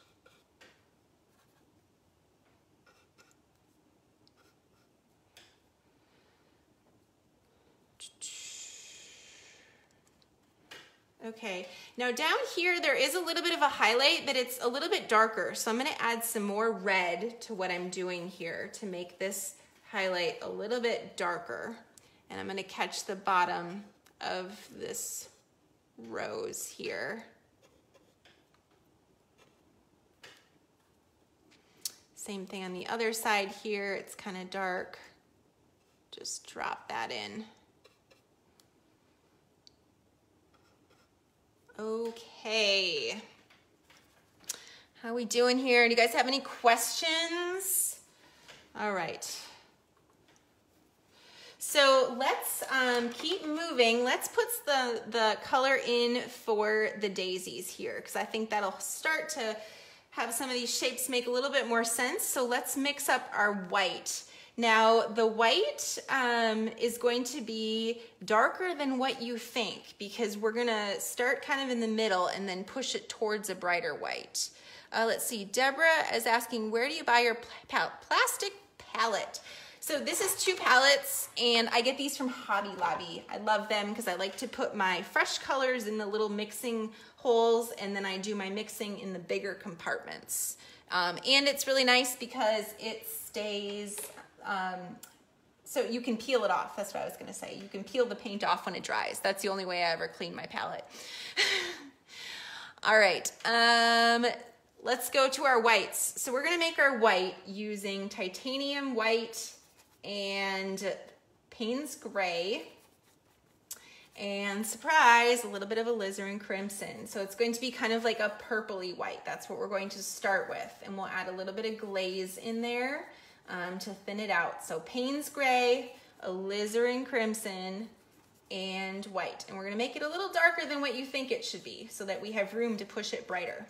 Okay, now down here there is a little bit of a highlight, but it's a little bit darker. So I'm gonna add some more red to what I'm doing here to make this highlight a little bit darker. And I'm gonna catch the bottom of this rose here. Same thing on the other side here, it's kind of dark. Just drop that in. Okay. How we doing here? Do you guys have any questions? All right. So let's um, keep moving. Let's put the, the color in for the daisies here because I think that'll start to have some of these shapes make a little bit more sense. So let's mix up our white. Now the white um, is going to be darker than what you think because we're gonna start kind of in the middle and then push it towards a brighter white. Uh, let's see, Deborah is asking, where do you buy your pl plastic palette? So this is two palettes and I get these from Hobby Lobby. I love them because I like to put my fresh colors in the little mixing holes and then I do my mixing in the bigger compartments. Um, and it's really nice because it stays, um, so you can peel it off. That's what I was gonna say. You can peel the paint off when it dries. That's the only way I ever clean my palette. All right, um, let's go to our whites. So we're gonna make our white using titanium white and Payne's gray and surprise, a little bit of alizarin crimson. So it's going to be kind of like a purpley white. That's what we're going to start with. And we'll add a little bit of glaze in there um, to thin it out. So Payne's gray, alizarin crimson, and white. And we're gonna make it a little darker than what you think it should be so that we have room to push it brighter.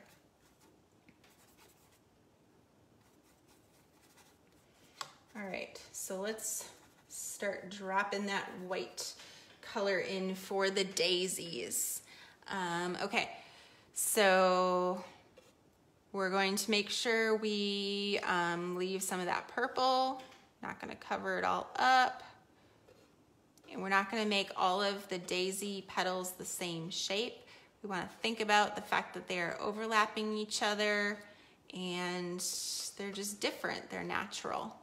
All right, so let's start dropping that white color in for the daisies. Um, okay, so we're going to make sure we um, leave some of that purple. Not gonna cover it all up. And we're not gonna make all of the daisy petals the same shape. We wanna think about the fact that they are overlapping each other and they're just different, they're natural.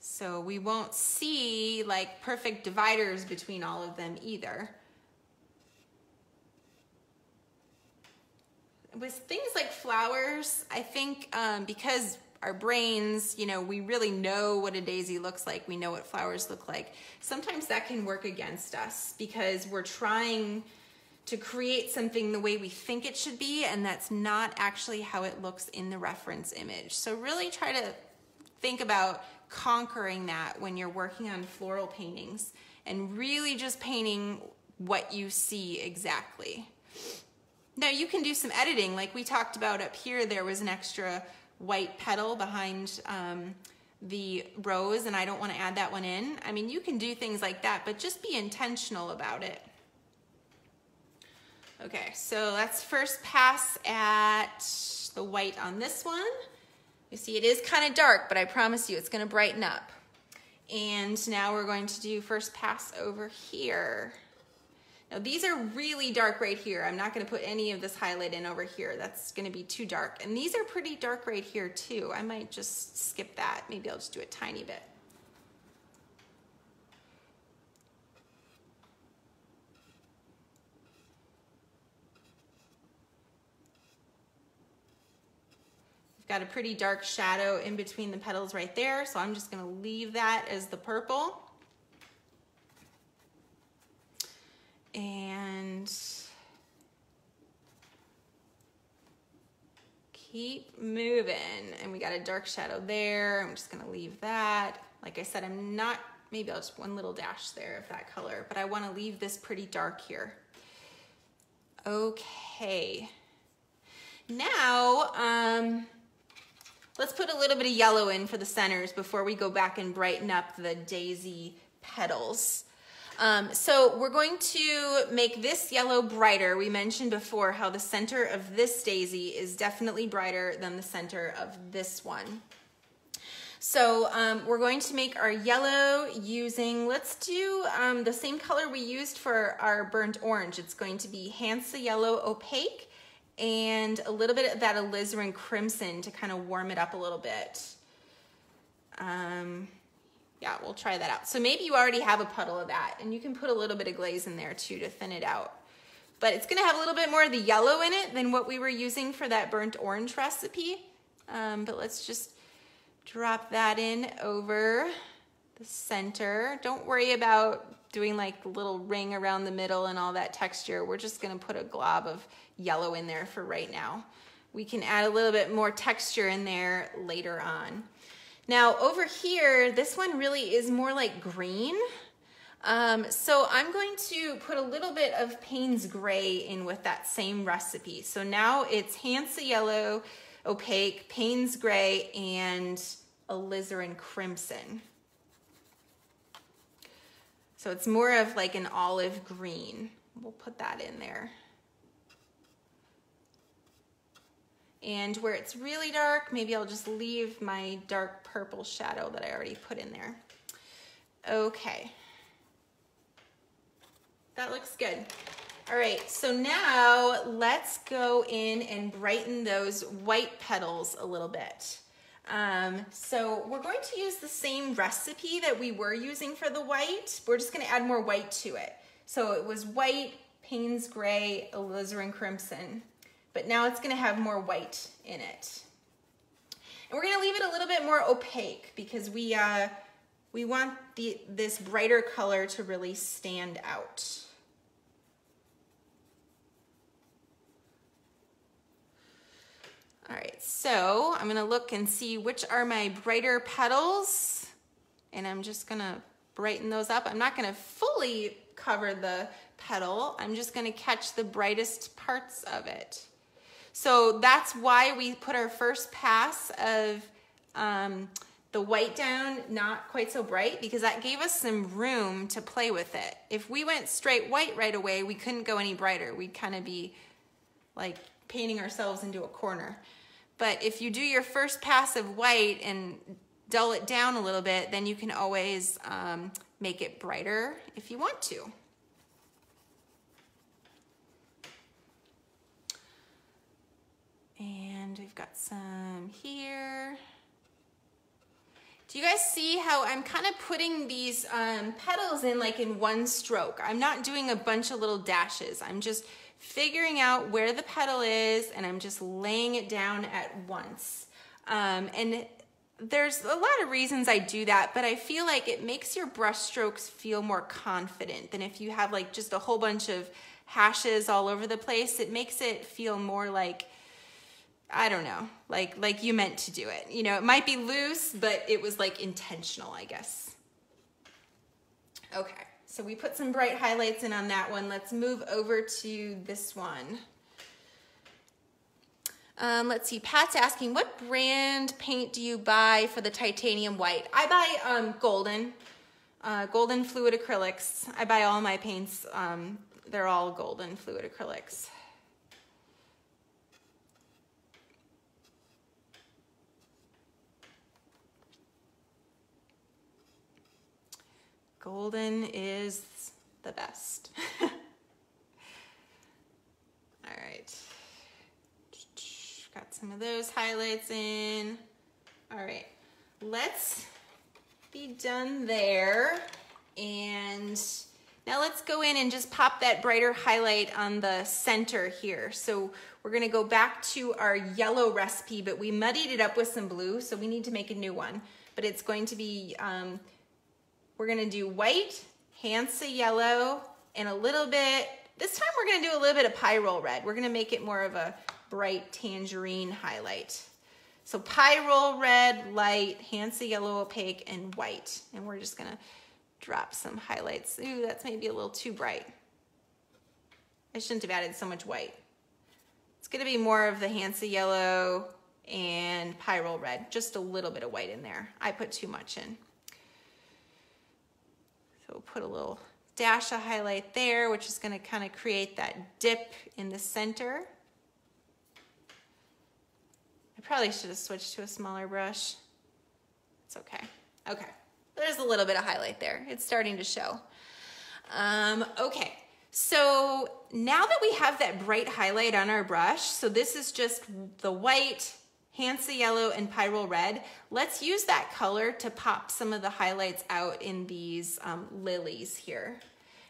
So we won't see like perfect dividers between all of them either. With things like flowers, I think um, because our brains, you know, we really know what a daisy looks like. We know what flowers look like. Sometimes that can work against us because we're trying to create something the way we think it should be and that's not actually how it looks in the reference image. So really try to think about conquering that when you're working on floral paintings and really just painting what you see exactly. Now you can do some editing like we talked about up here there was an extra white petal behind um, the rose and I don't want to add that one in. I mean you can do things like that but just be intentional about it. Okay so let's first pass at the white on this one. You see it is kind of dark, but I promise you it's gonna brighten up. And now we're going to do first pass over here. Now these are really dark right here. I'm not gonna put any of this highlight in over here. That's gonna be too dark. And these are pretty dark right here too. I might just skip that. Maybe I'll just do a tiny bit. We've got a pretty dark shadow in between the petals right there, so I'm just gonna leave that as the purple. And keep moving. And we got a dark shadow there. I'm just gonna leave that. Like I said, I'm not, maybe I'll just one little dash there of that color, but I wanna leave this pretty dark here. Okay. Now, um, Let's put a little bit of yellow in for the centers before we go back and brighten up the daisy petals. Um, so we're going to make this yellow brighter. We mentioned before how the center of this daisy is definitely brighter than the center of this one. So um, we're going to make our yellow using, let's do um, the same color we used for our burnt orange. It's going to be Hansa Yellow Opaque and a little bit of that alizarin crimson to kind of warm it up a little bit. Um, yeah, we'll try that out. So maybe you already have a puddle of that and you can put a little bit of glaze in there too to thin it out. But it's gonna have a little bit more of the yellow in it than what we were using for that burnt orange recipe. Um, but let's just drop that in over the center. Don't worry about doing like the little ring around the middle and all that texture. We're just gonna put a glob of yellow in there for right now. we can add a little bit more texture in there later on. Now over here, this one really is more like green. Um, so I'm going to put a little bit of Payne's Gray in with that same recipe. So now it's Hansa Yellow, Opaque, Payne's Gray, and Alizarin Crimson. So it's more of like an olive green. We'll put that in there. And where it's really dark, maybe I'll just leave my dark purple shadow that I already put in there. Okay. That looks good. All right, so now let's go in and brighten those white petals a little bit. Um, so we're going to use the same recipe that we were using for the white. We're just gonna add more white to it. So it was white, Payne's Gray, alizarin crimson but now it's gonna have more white in it. And we're gonna leave it a little bit more opaque because we, uh, we want the, this brighter color to really stand out. All right, so I'm gonna look and see which are my brighter petals and I'm just gonna brighten those up. I'm not gonna fully cover the petal. I'm just gonna catch the brightest parts of it. So that's why we put our first pass of um, the white down not quite so bright because that gave us some room to play with it. If we went straight white right away, we couldn't go any brighter. We'd kind of be like painting ourselves into a corner. But if you do your first pass of white and dull it down a little bit, then you can always um, make it brighter if you want to. And we've got some here. Do you guys see how I'm kind of putting these um, petals in like in one stroke? I'm not doing a bunch of little dashes. I'm just figuring out where the petal is and I'm just laying it down at once. Um, and there's a lot of reasons I do that, but I feel like it makes your brush strokes feel more confident than if you have like just a whole bunch of hashes all over the place. It makes it feel more like I don't know, like like you meant to do it. You know, it might be loose, but it was like intentional, I guess. Okay, so we put some bright highlights in on that one. Let's move over to this one. Um, let's see, Pat's asking, what brand paint do you buy for the titanium white? I buy um, Golden, uh, Golden Fluid Acrylics. I buy all my paints, um, they're all Golden Fluid Acrylics. Golden is the best. All right. Got some of those highlights in. All right, let's be done there. And now let's go in and just pop that brighter highlight on the center here. So we're gonna go back to our yellow recipe, but we muddied it up with some blue, so we need to make a new one. But it's going to be um, we're gonna do white, Hansa yellow, and a little bit, this time we're gonna do a little bit of Pyrrole red. We're gonna make it more of a bright tangerine highlight. So Pyrrole red, light, Hansa yellow, opaque, and white. And we're just gonna drop some highlights. Ooh, that's maybe a little too bright. I shouldn't have added so much white. It's gonna be more of the Hansa yellow and Pyrrole red, just a little bit of white in there. I put too much in. So we'll put a little dash of highlight there, which is gonna kind of create that dip in the center. I probably should have switched to a smaller brush. It's okay. Okay, there's a little bit of highlight there. It's starting to show. Um, okay, so now that we have that bright highlight on our brush, so this is just the white, Hansa Yellow and Pyrrole Red. Let's use that color to pop some of the highlights out in these um, lilies here.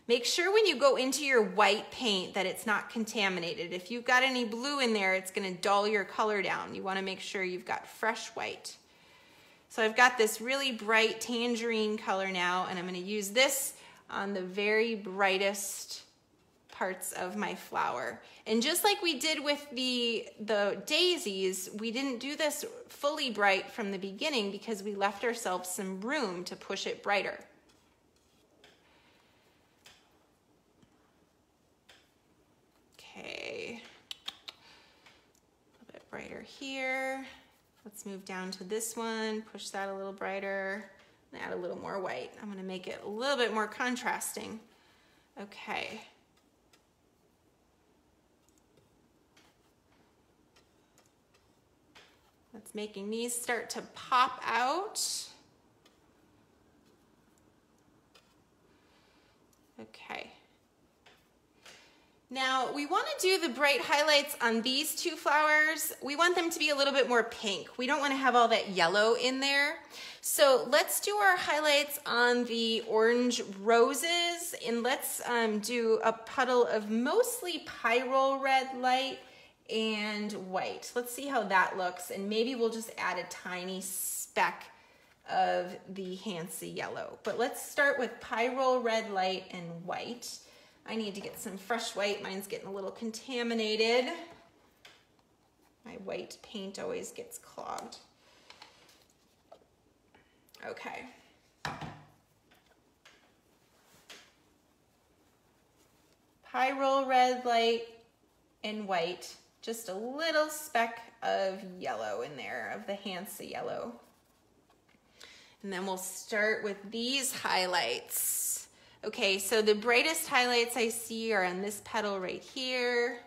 Make sure when you go into your white paint that it's not contaminated. If you've got any blue in there, it's gonna dull your color down. You wanna make sure you've got fresh white. So I've got this really bright tangerine color now, and I'm gonna use this on the very brightest parts of my flower. And just like we did with the, the daisies, we didn't do this fully bright from the beginning because we left ourselves some room to push it brighter. Okay, a little bit brighter here. Let's move down to this one, push that a little brighter, and add a little more white. I'm gonna make it a little bit more contrasting. Okay. That's making these start to pop out. Okay. Now we want to do the bright highlights on these two flowers. We want them to be a little bit more pink. We don't want to have all that yellow in there. So let's do our highlights on the orange roses and let's um, do a puddle of mostly pyrrole red light and white. Let's see how that looks and maybe we'll just add a tiny speck of the Hansa yellow. But let's start with pyrrole red light and white. I need to get some fresh white. Mine's getting a little contaminated. My white paint always gets clogged. Okay. Pyrrole red light and white. Just a little speck of yellow in there, of the Hansa yellow. And then we'll start with these highlights. Okay, so the brightest highlights I see are on this petal right here.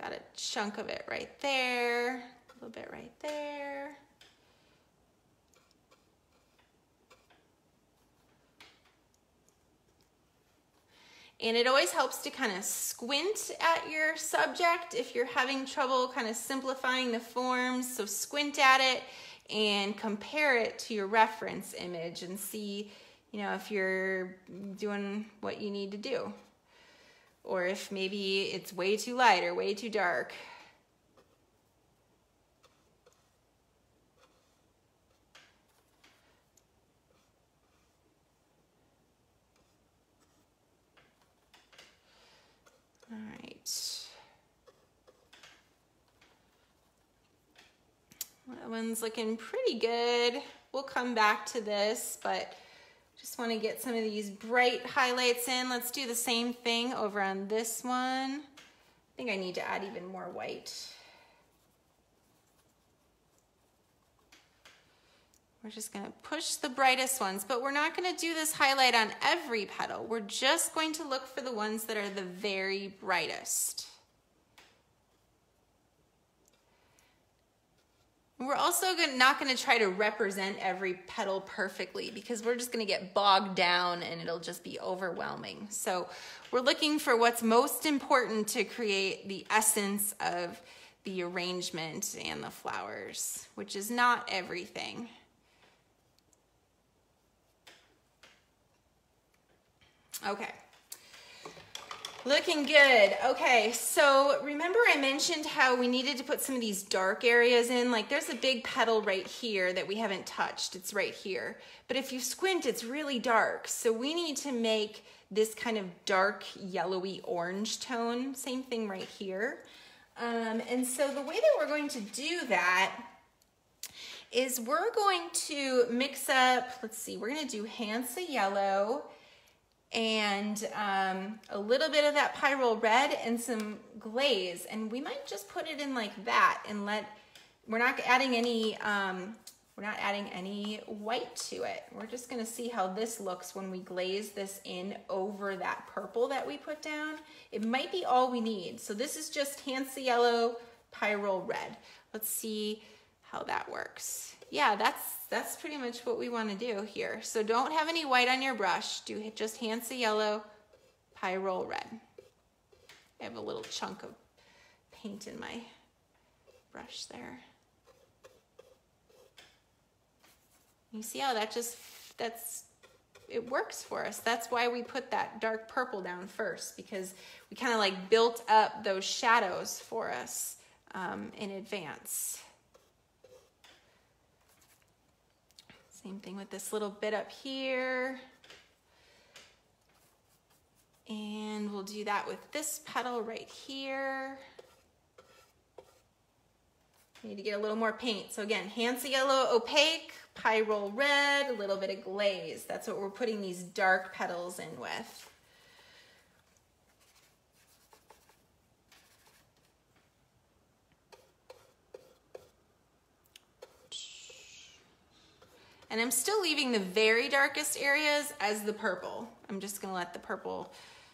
Got a chunk of it right there, a little bit right there. And it always helps to kind of squint at your subject if you're having trouble kind of simplifying the forms. So squint at it and compare it to your reference image and see you know, if you're doing what you need to do. Or if maybe it's way too light or way too dark. That one's looking pretty good. We'll come back to this, but just want to get some of these bright highlights in. Let's do the same thing over on this one. I think I need to add even more white. We're just gonna push the brightest ones, but we're not gonna do this highlight on every petal. We're just going to look for the ones that are the very brightest. We're also not going to try to represent every petal perfectly because we're just going to get bogged down and it'll just be overwhelming. So we're looking for what's most important to create the essence of the arrangement and the flowers, which is not everything. Okay. Looking good. Okay, so remember I mentioned how we needed to put some of these dark areas in? Like there's a big petal right here that we haven't touched. It's right here. But if you squint, it's really dark. So we need to make this kind of dark yellowy orange tone. Same thing right here. Um, and so the way that we're going to do that is we're going to mix up, let's see, we're gonna do Hansa yellow, and um, a little bit of that pyrrole red and some glaze. And we might just put it in like that and let, we're not adding any, um, we're not adding any white to it. We're just gonna see how this looks when we glaze this in over that purple that we put down. It might be all we need. So this is just Hansa yellow, pyrrole red. Let's see how that works. Yeah, that's that's pretty much what we want to do here. So don't have any white on your brush. Do just Hansa yellow, pyrrole red. I have a little chunk of paint in my brush there. You see how that just, that's, it works for us. That's why we put that dark purple down first because we kind of like built up those shadows for us um, in advance. Same thing with this little bit up here. And we'll do that with this petal right here. Need to get a little more paint. So again, Hansa Yellow Opaque, Pyrrole Red, a little bit of glaze. That's what we're putting these dark petals in with. And I'm still leaving the very darkest areas as the purple. I'm just gonna let the purple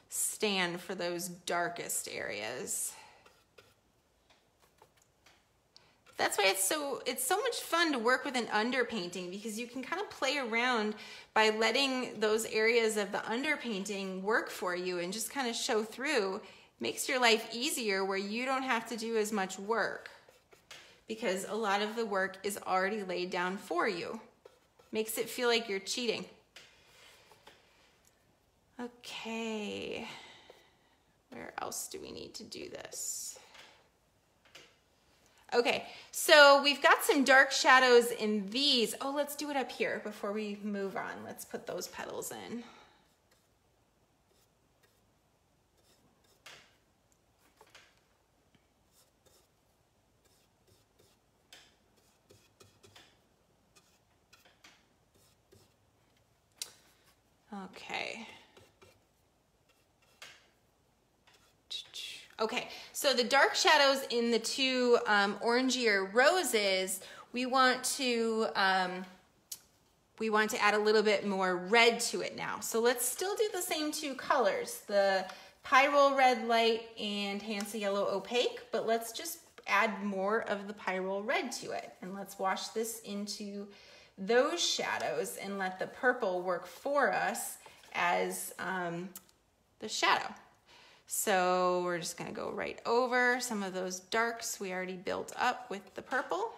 stand for those darkest areas. That's why it's so it's so much fun to work with an underpainting because you can kind of play around by letting those areas of the underpainting work for you and just kind of show through. Makes your life easier where you don't have to do as much work because a lot of the work is already laid down for you. Makes it feel like you're cheating. Okay, where else do we need to do this? Okay, so we've got some dark shadows in these. Oh, let's do it up here before we move on. Let's put those petals in. Okay. Okay, so the dark shadows in the two um, orangier roses, we want to um, we want to add a little bit more red to it now. So let's still do the same two colors, the Pyrrole Red Light and Hansa Yellow Opaque, but let's just add more of the Pyrrole Red to it. And let's wash this into those shadows and let the purple work for us as um, the shadow. So we're just gonna go right over some of those darks we already built up with the purple.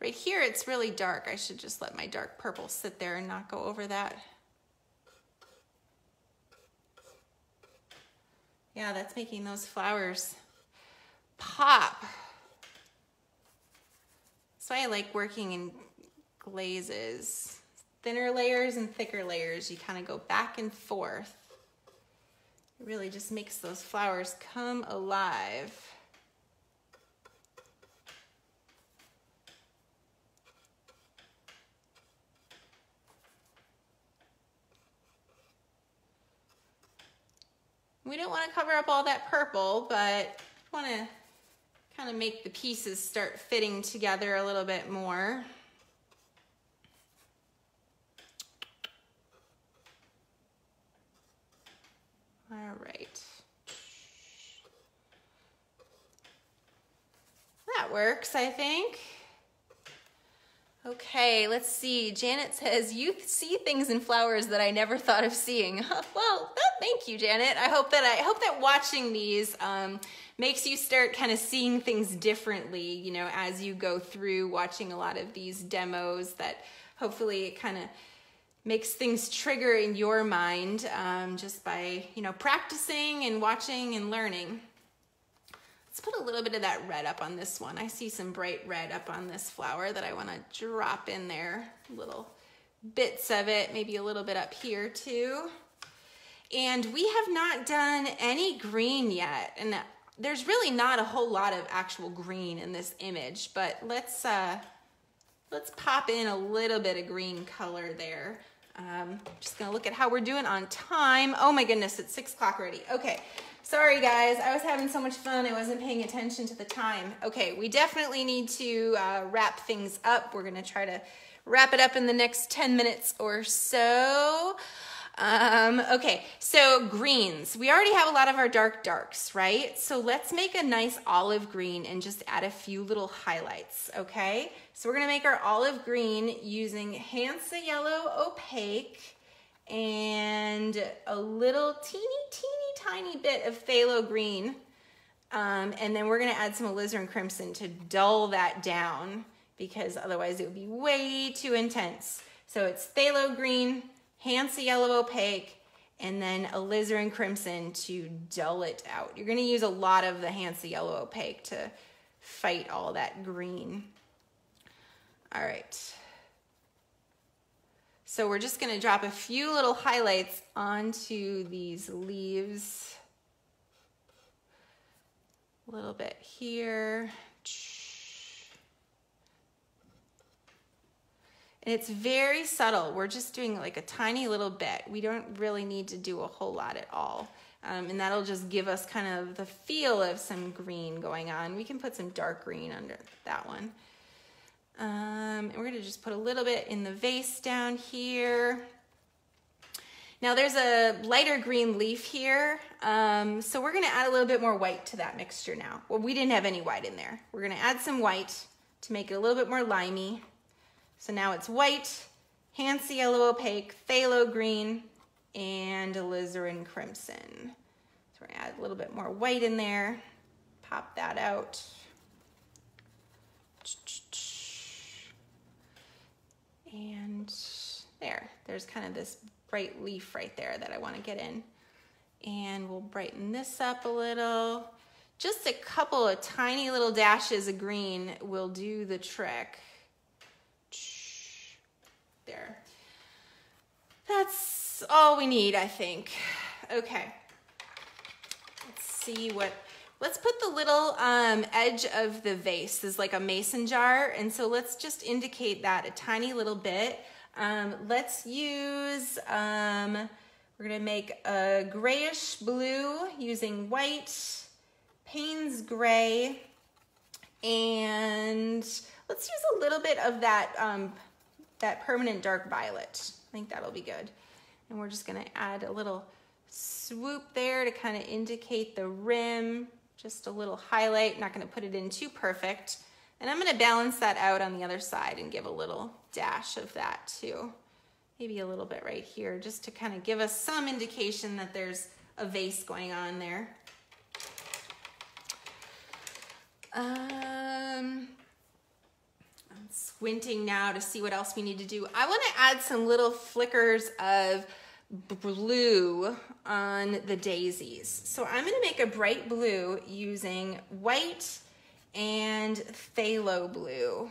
Right here, it's really dark. I should just let my dark purple sit there and not go over that. Yeah, that's making those flowers pop. So I like working in glazes. Thinner layers and thicker layers, you kind of go back and forth. It really just makes those flowers come alive. We don't want to cover up all that purple, but want to kind of make the pieces start fitting together a little bit more. All right. That works, I think. Okay, let's see. Janet says, you see things in flowers that I never thought of seeing. well, thank you, Janet. I hope that I hope that watching these um, makes you start kind of seeing things differently, you know, as you go through watching a lot of these demos that hopefully it kind of makes things trigger in your mind um, just by, you know, practicing and watching and learning. Let's put a little bit of that red up on this one. I see some bright red up on this flower that I want to drop in there. Little bits of it, maybe a little bit up here too. And we have not done any green yet. And there's really not a whole lot of actual green in this image, but let's, uh, let's pop in a little bit of green color there. Um, just gonna look at how we're doing on time. Oh my goodness, it's six o'clock already. Okay, Sorry guys, I was having so much fun I wasn't paying attention to the time. Okay, we definitely need to uh, wrap things up. We're gonna try to wrap it up in the next 10 minutes or so. Um, okay, so greens. We already have a lot of our dark darks, right? So let's make a nice olive green and just add a few little highlights, okay? So we're gonna make our olive green using Hansa Yellow Opaque and a little teeny, teeny, tiny bit of phthalo green. Um, and then we're gonna add some alizarin crimson to dull that down because otherwise it would be way too intense. So it's phthalo green, Hansa yellow opaque, and then alizarin crimson to dull it out. You're gonna use a lot of the Hansa yellow opaque to fight all that green. All right. So we're just gonna drop a few little highlights onto these leaves. A little bit here. And it's very subtle. We're just doing like a tiny little bit. We don't really need to do a whole lot at all. Um, and that'll just give us kind of the feel of some green going on. We can put some dark green under that one. Um, and we're gonna just put a little bit in the vase down here. Now there's a lighter green leaf here, um, so we're gonna add a little bit more white to that mixture now. Well, we didn't have any white in there. We're gonna add some white to make it a little bit more limey. So now it's white, Hansa yellow opaque, phthalo green, and alizarin crimson. So we're gonna add a little bit more white in there, pop that out. And there, there's kind of this bright leaf right there that I wanna get in. And we'll brighten this up a little. Just a couple of tiny little dashes of green will do the trick. There. That's all we need, I think. Okay. Let's see what Let's put the little um, edge of the vase is like a mason jar. And so let's just indicate that a tiny little bit. Um, let's use, um, we're gonna make a grayish blue using white, Payne's gray, and let's use a little bit of that, um, that permanent dark violet. I think that'll be good. And we're just gonna add a little swoop there to kind of indicate the rim just a little highlight, not gonna put it in too perfect. And I'm gonna balance that out on the other side and give a little dash of that too. Maybe a little bit right here, just to kind of give us some indication that there's a vase going on there. Um, squinting now to see what else we need to do. I wanna add some little flickers of blue on the daisies. So I'm gonna make a bright blue using white and phthalo blue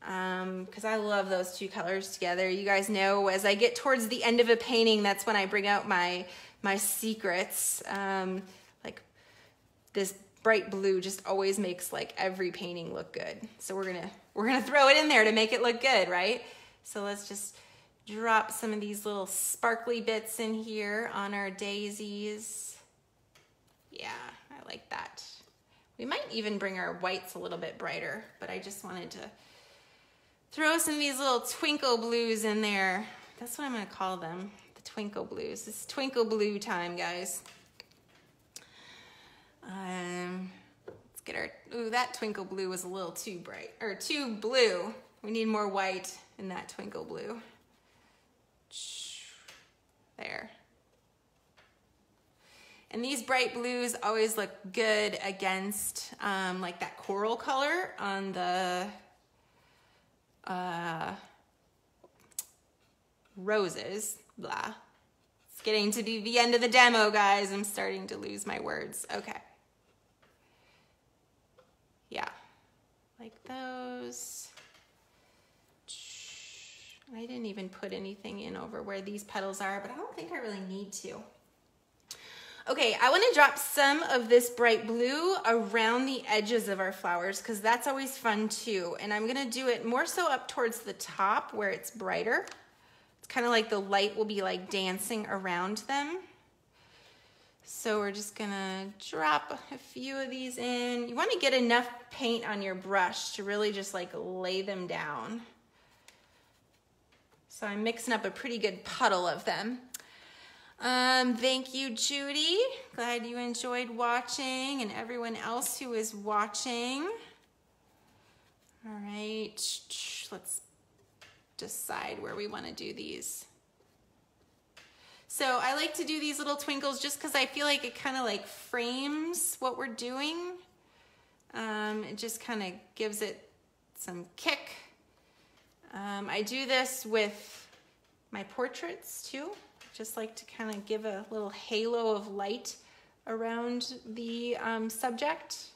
because um, I love those two colors together. You guys know as I get towards the end of a painting, that's when I bring out my, my secrets. Um, like this bright blue just always makes like every painting look good. So we're gonna, we're gonna throw it in there to make it look good, right? So let's just drop some of these little sparkly bits in here on our daisies. Yeah, I like that. We might even bring our whites a little bit brighter, but I just wanted to throw some of these little twinkle blues in there. That's what I'm gonna call them, the twinkle blues. It's twinkle blue time, guys. Um, let's get our, ooh, that twinkle blue was a little too bright, or too blue. We need more white in that twinkle blue. There. And these bright blues always look good against um, like that coral color on the uh, roses, blah. It's getting to be the end of the demo, guys. I'm starting to lose my words. Okay. Yeah, like those. I didn't even put anything in over where these petals are, but I don't think I really need to. Okay, I wanna drop some of this bright blue around the edges of our flowers because that's always fun too. And I'm gonna do it more so up towards the top where it's brighter. It's kind of like the light will be like dancing around them. So we're just gonna drop a few of these in. You wanna get enough paint on your brush to really just like lay them down. So I'm mixing up a pretty good puddle of them. Um, thank you, Judy. Glad you enjoyed watching and everyone else who is watching. All right, let's decide where we want to do these. So I like to do these little twinkles just because I feel like it kind of like frames what we're doing. Um, it just kind of gives it some kick. Um, I do this with my portraits too. Just like to kind of give a little halo of light around the um, subject.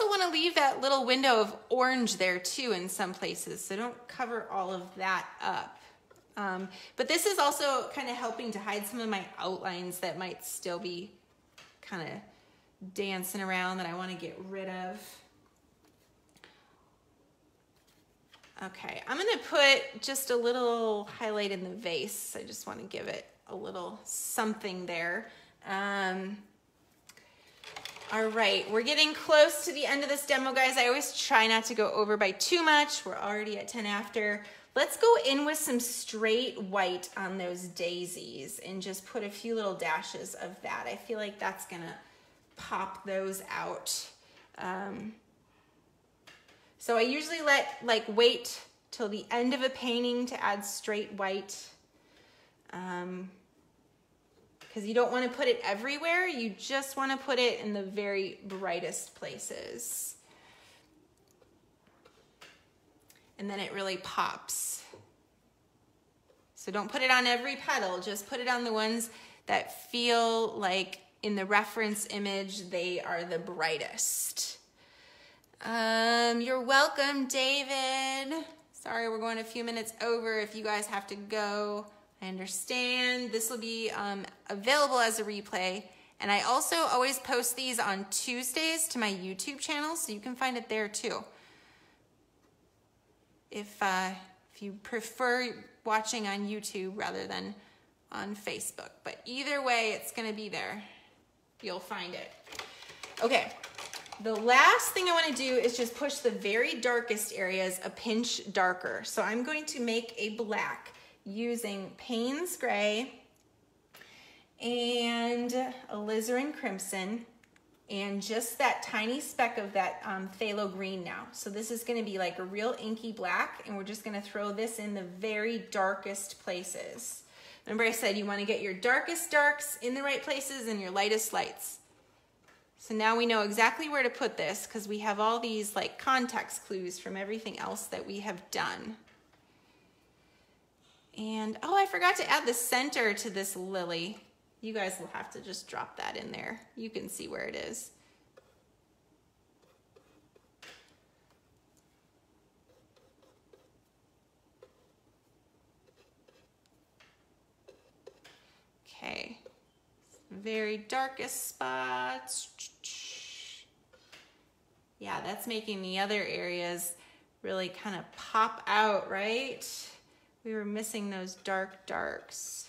Also want to leave that little window of orange there too in some places, so don't cover all of that up. Um, but this is also kind of helping to hide some of my outlines that might still be kind of dancing around that I want to get rid of. Okay, I'm gonna put just a little highlight in the vase. I just wanna give it a little something there. Um, all right, we're getting close to the end of this demo, guys. I always try not to go over by too much. We're already at 10 after. Let's go in with some straight white on those daisies and just put a few little dashes of that. I feel like that's gonna pop those out. Um, so I usually let like wait till the end of a painting to add straight white. Um, because you don't want to put it everywhere. You just want to put it in the very brightest places. And then it really pops. So don't put it on every petal, just put it on the ones that feel like in the reference image, they are the brightest. Um, you're welcome, David. Sorry, we're going a few minutes over if you guys have to go. I understand. This will be um, available as a replay. And I also always post these on Tuesdays to my YouTube channel, so you can find it there too. If, uh, if you prefer watching on YouTube rather than on Facebook. But either way, it's gonna be there. You'll find it. Okay, the last thing I wanna do is just push the very darkest areas a pinch darker. So I'm going to make a black using Payne's Gray and alizarin crimson and just that tiny speck of that um, phthalo green now. So this is gonna be like a real inky black and we're just gonna throw this in the very darkest places. Remember I said you wanna get your darkest darks in the right places and your lightest lights. So now we know exactly where to put this because we have all these like context clues from everything else that we have done. And, oh, I forgot to add the center to this lily. You guys will have to just drop that in there. You can see where it is. Okay very darkest spots. Yeah, that's making the other areas really kind of pop out, right? We were missing those dark darks.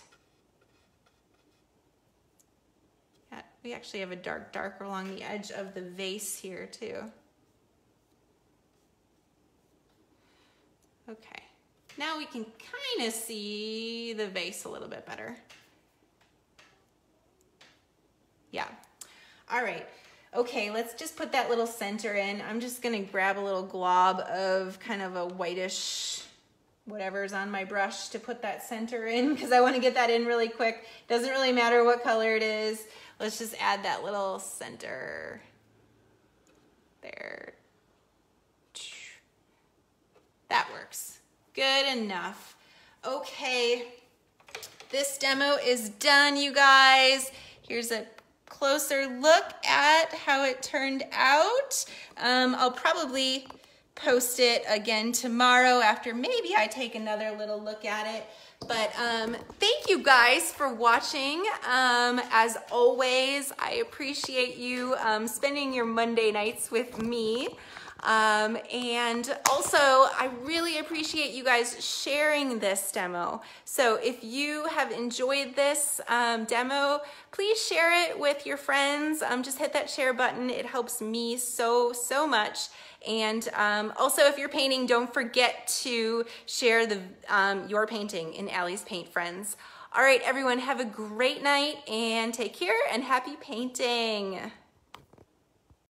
We actually have a dark dark along the edge of the vase here too. Okay, now we can kind of see the vase a little bit better. Yeah. All right. Okay, let's just put that little center in. I'm just gonna grab a little glob of kind of a whitish whatever's on my brush to put that center in because I wanna get that in really quick. Doesn't really matter what color it is. Let's just add that little center there. That works. Good enough. Okay, this demo is done, you guys. Here's a closer look at how it turned out. Um, I'll probably post it again tomorrow after maybe I take another little look at it. But um, thank you guys for watching. Um, as always, I appreciate you um, spending your Monday nights with me. Um, and also, I really appreciate you guys sharing this demo. So if you have enjoyed this um, demo, please share it with your friends. Um, just hit that share button. It helps me so, so much. And um, also, if you're painting, don't forget to share the um, your painting in Ali's Paint Friends. All right, everyone, have a great night and take care and happy painting.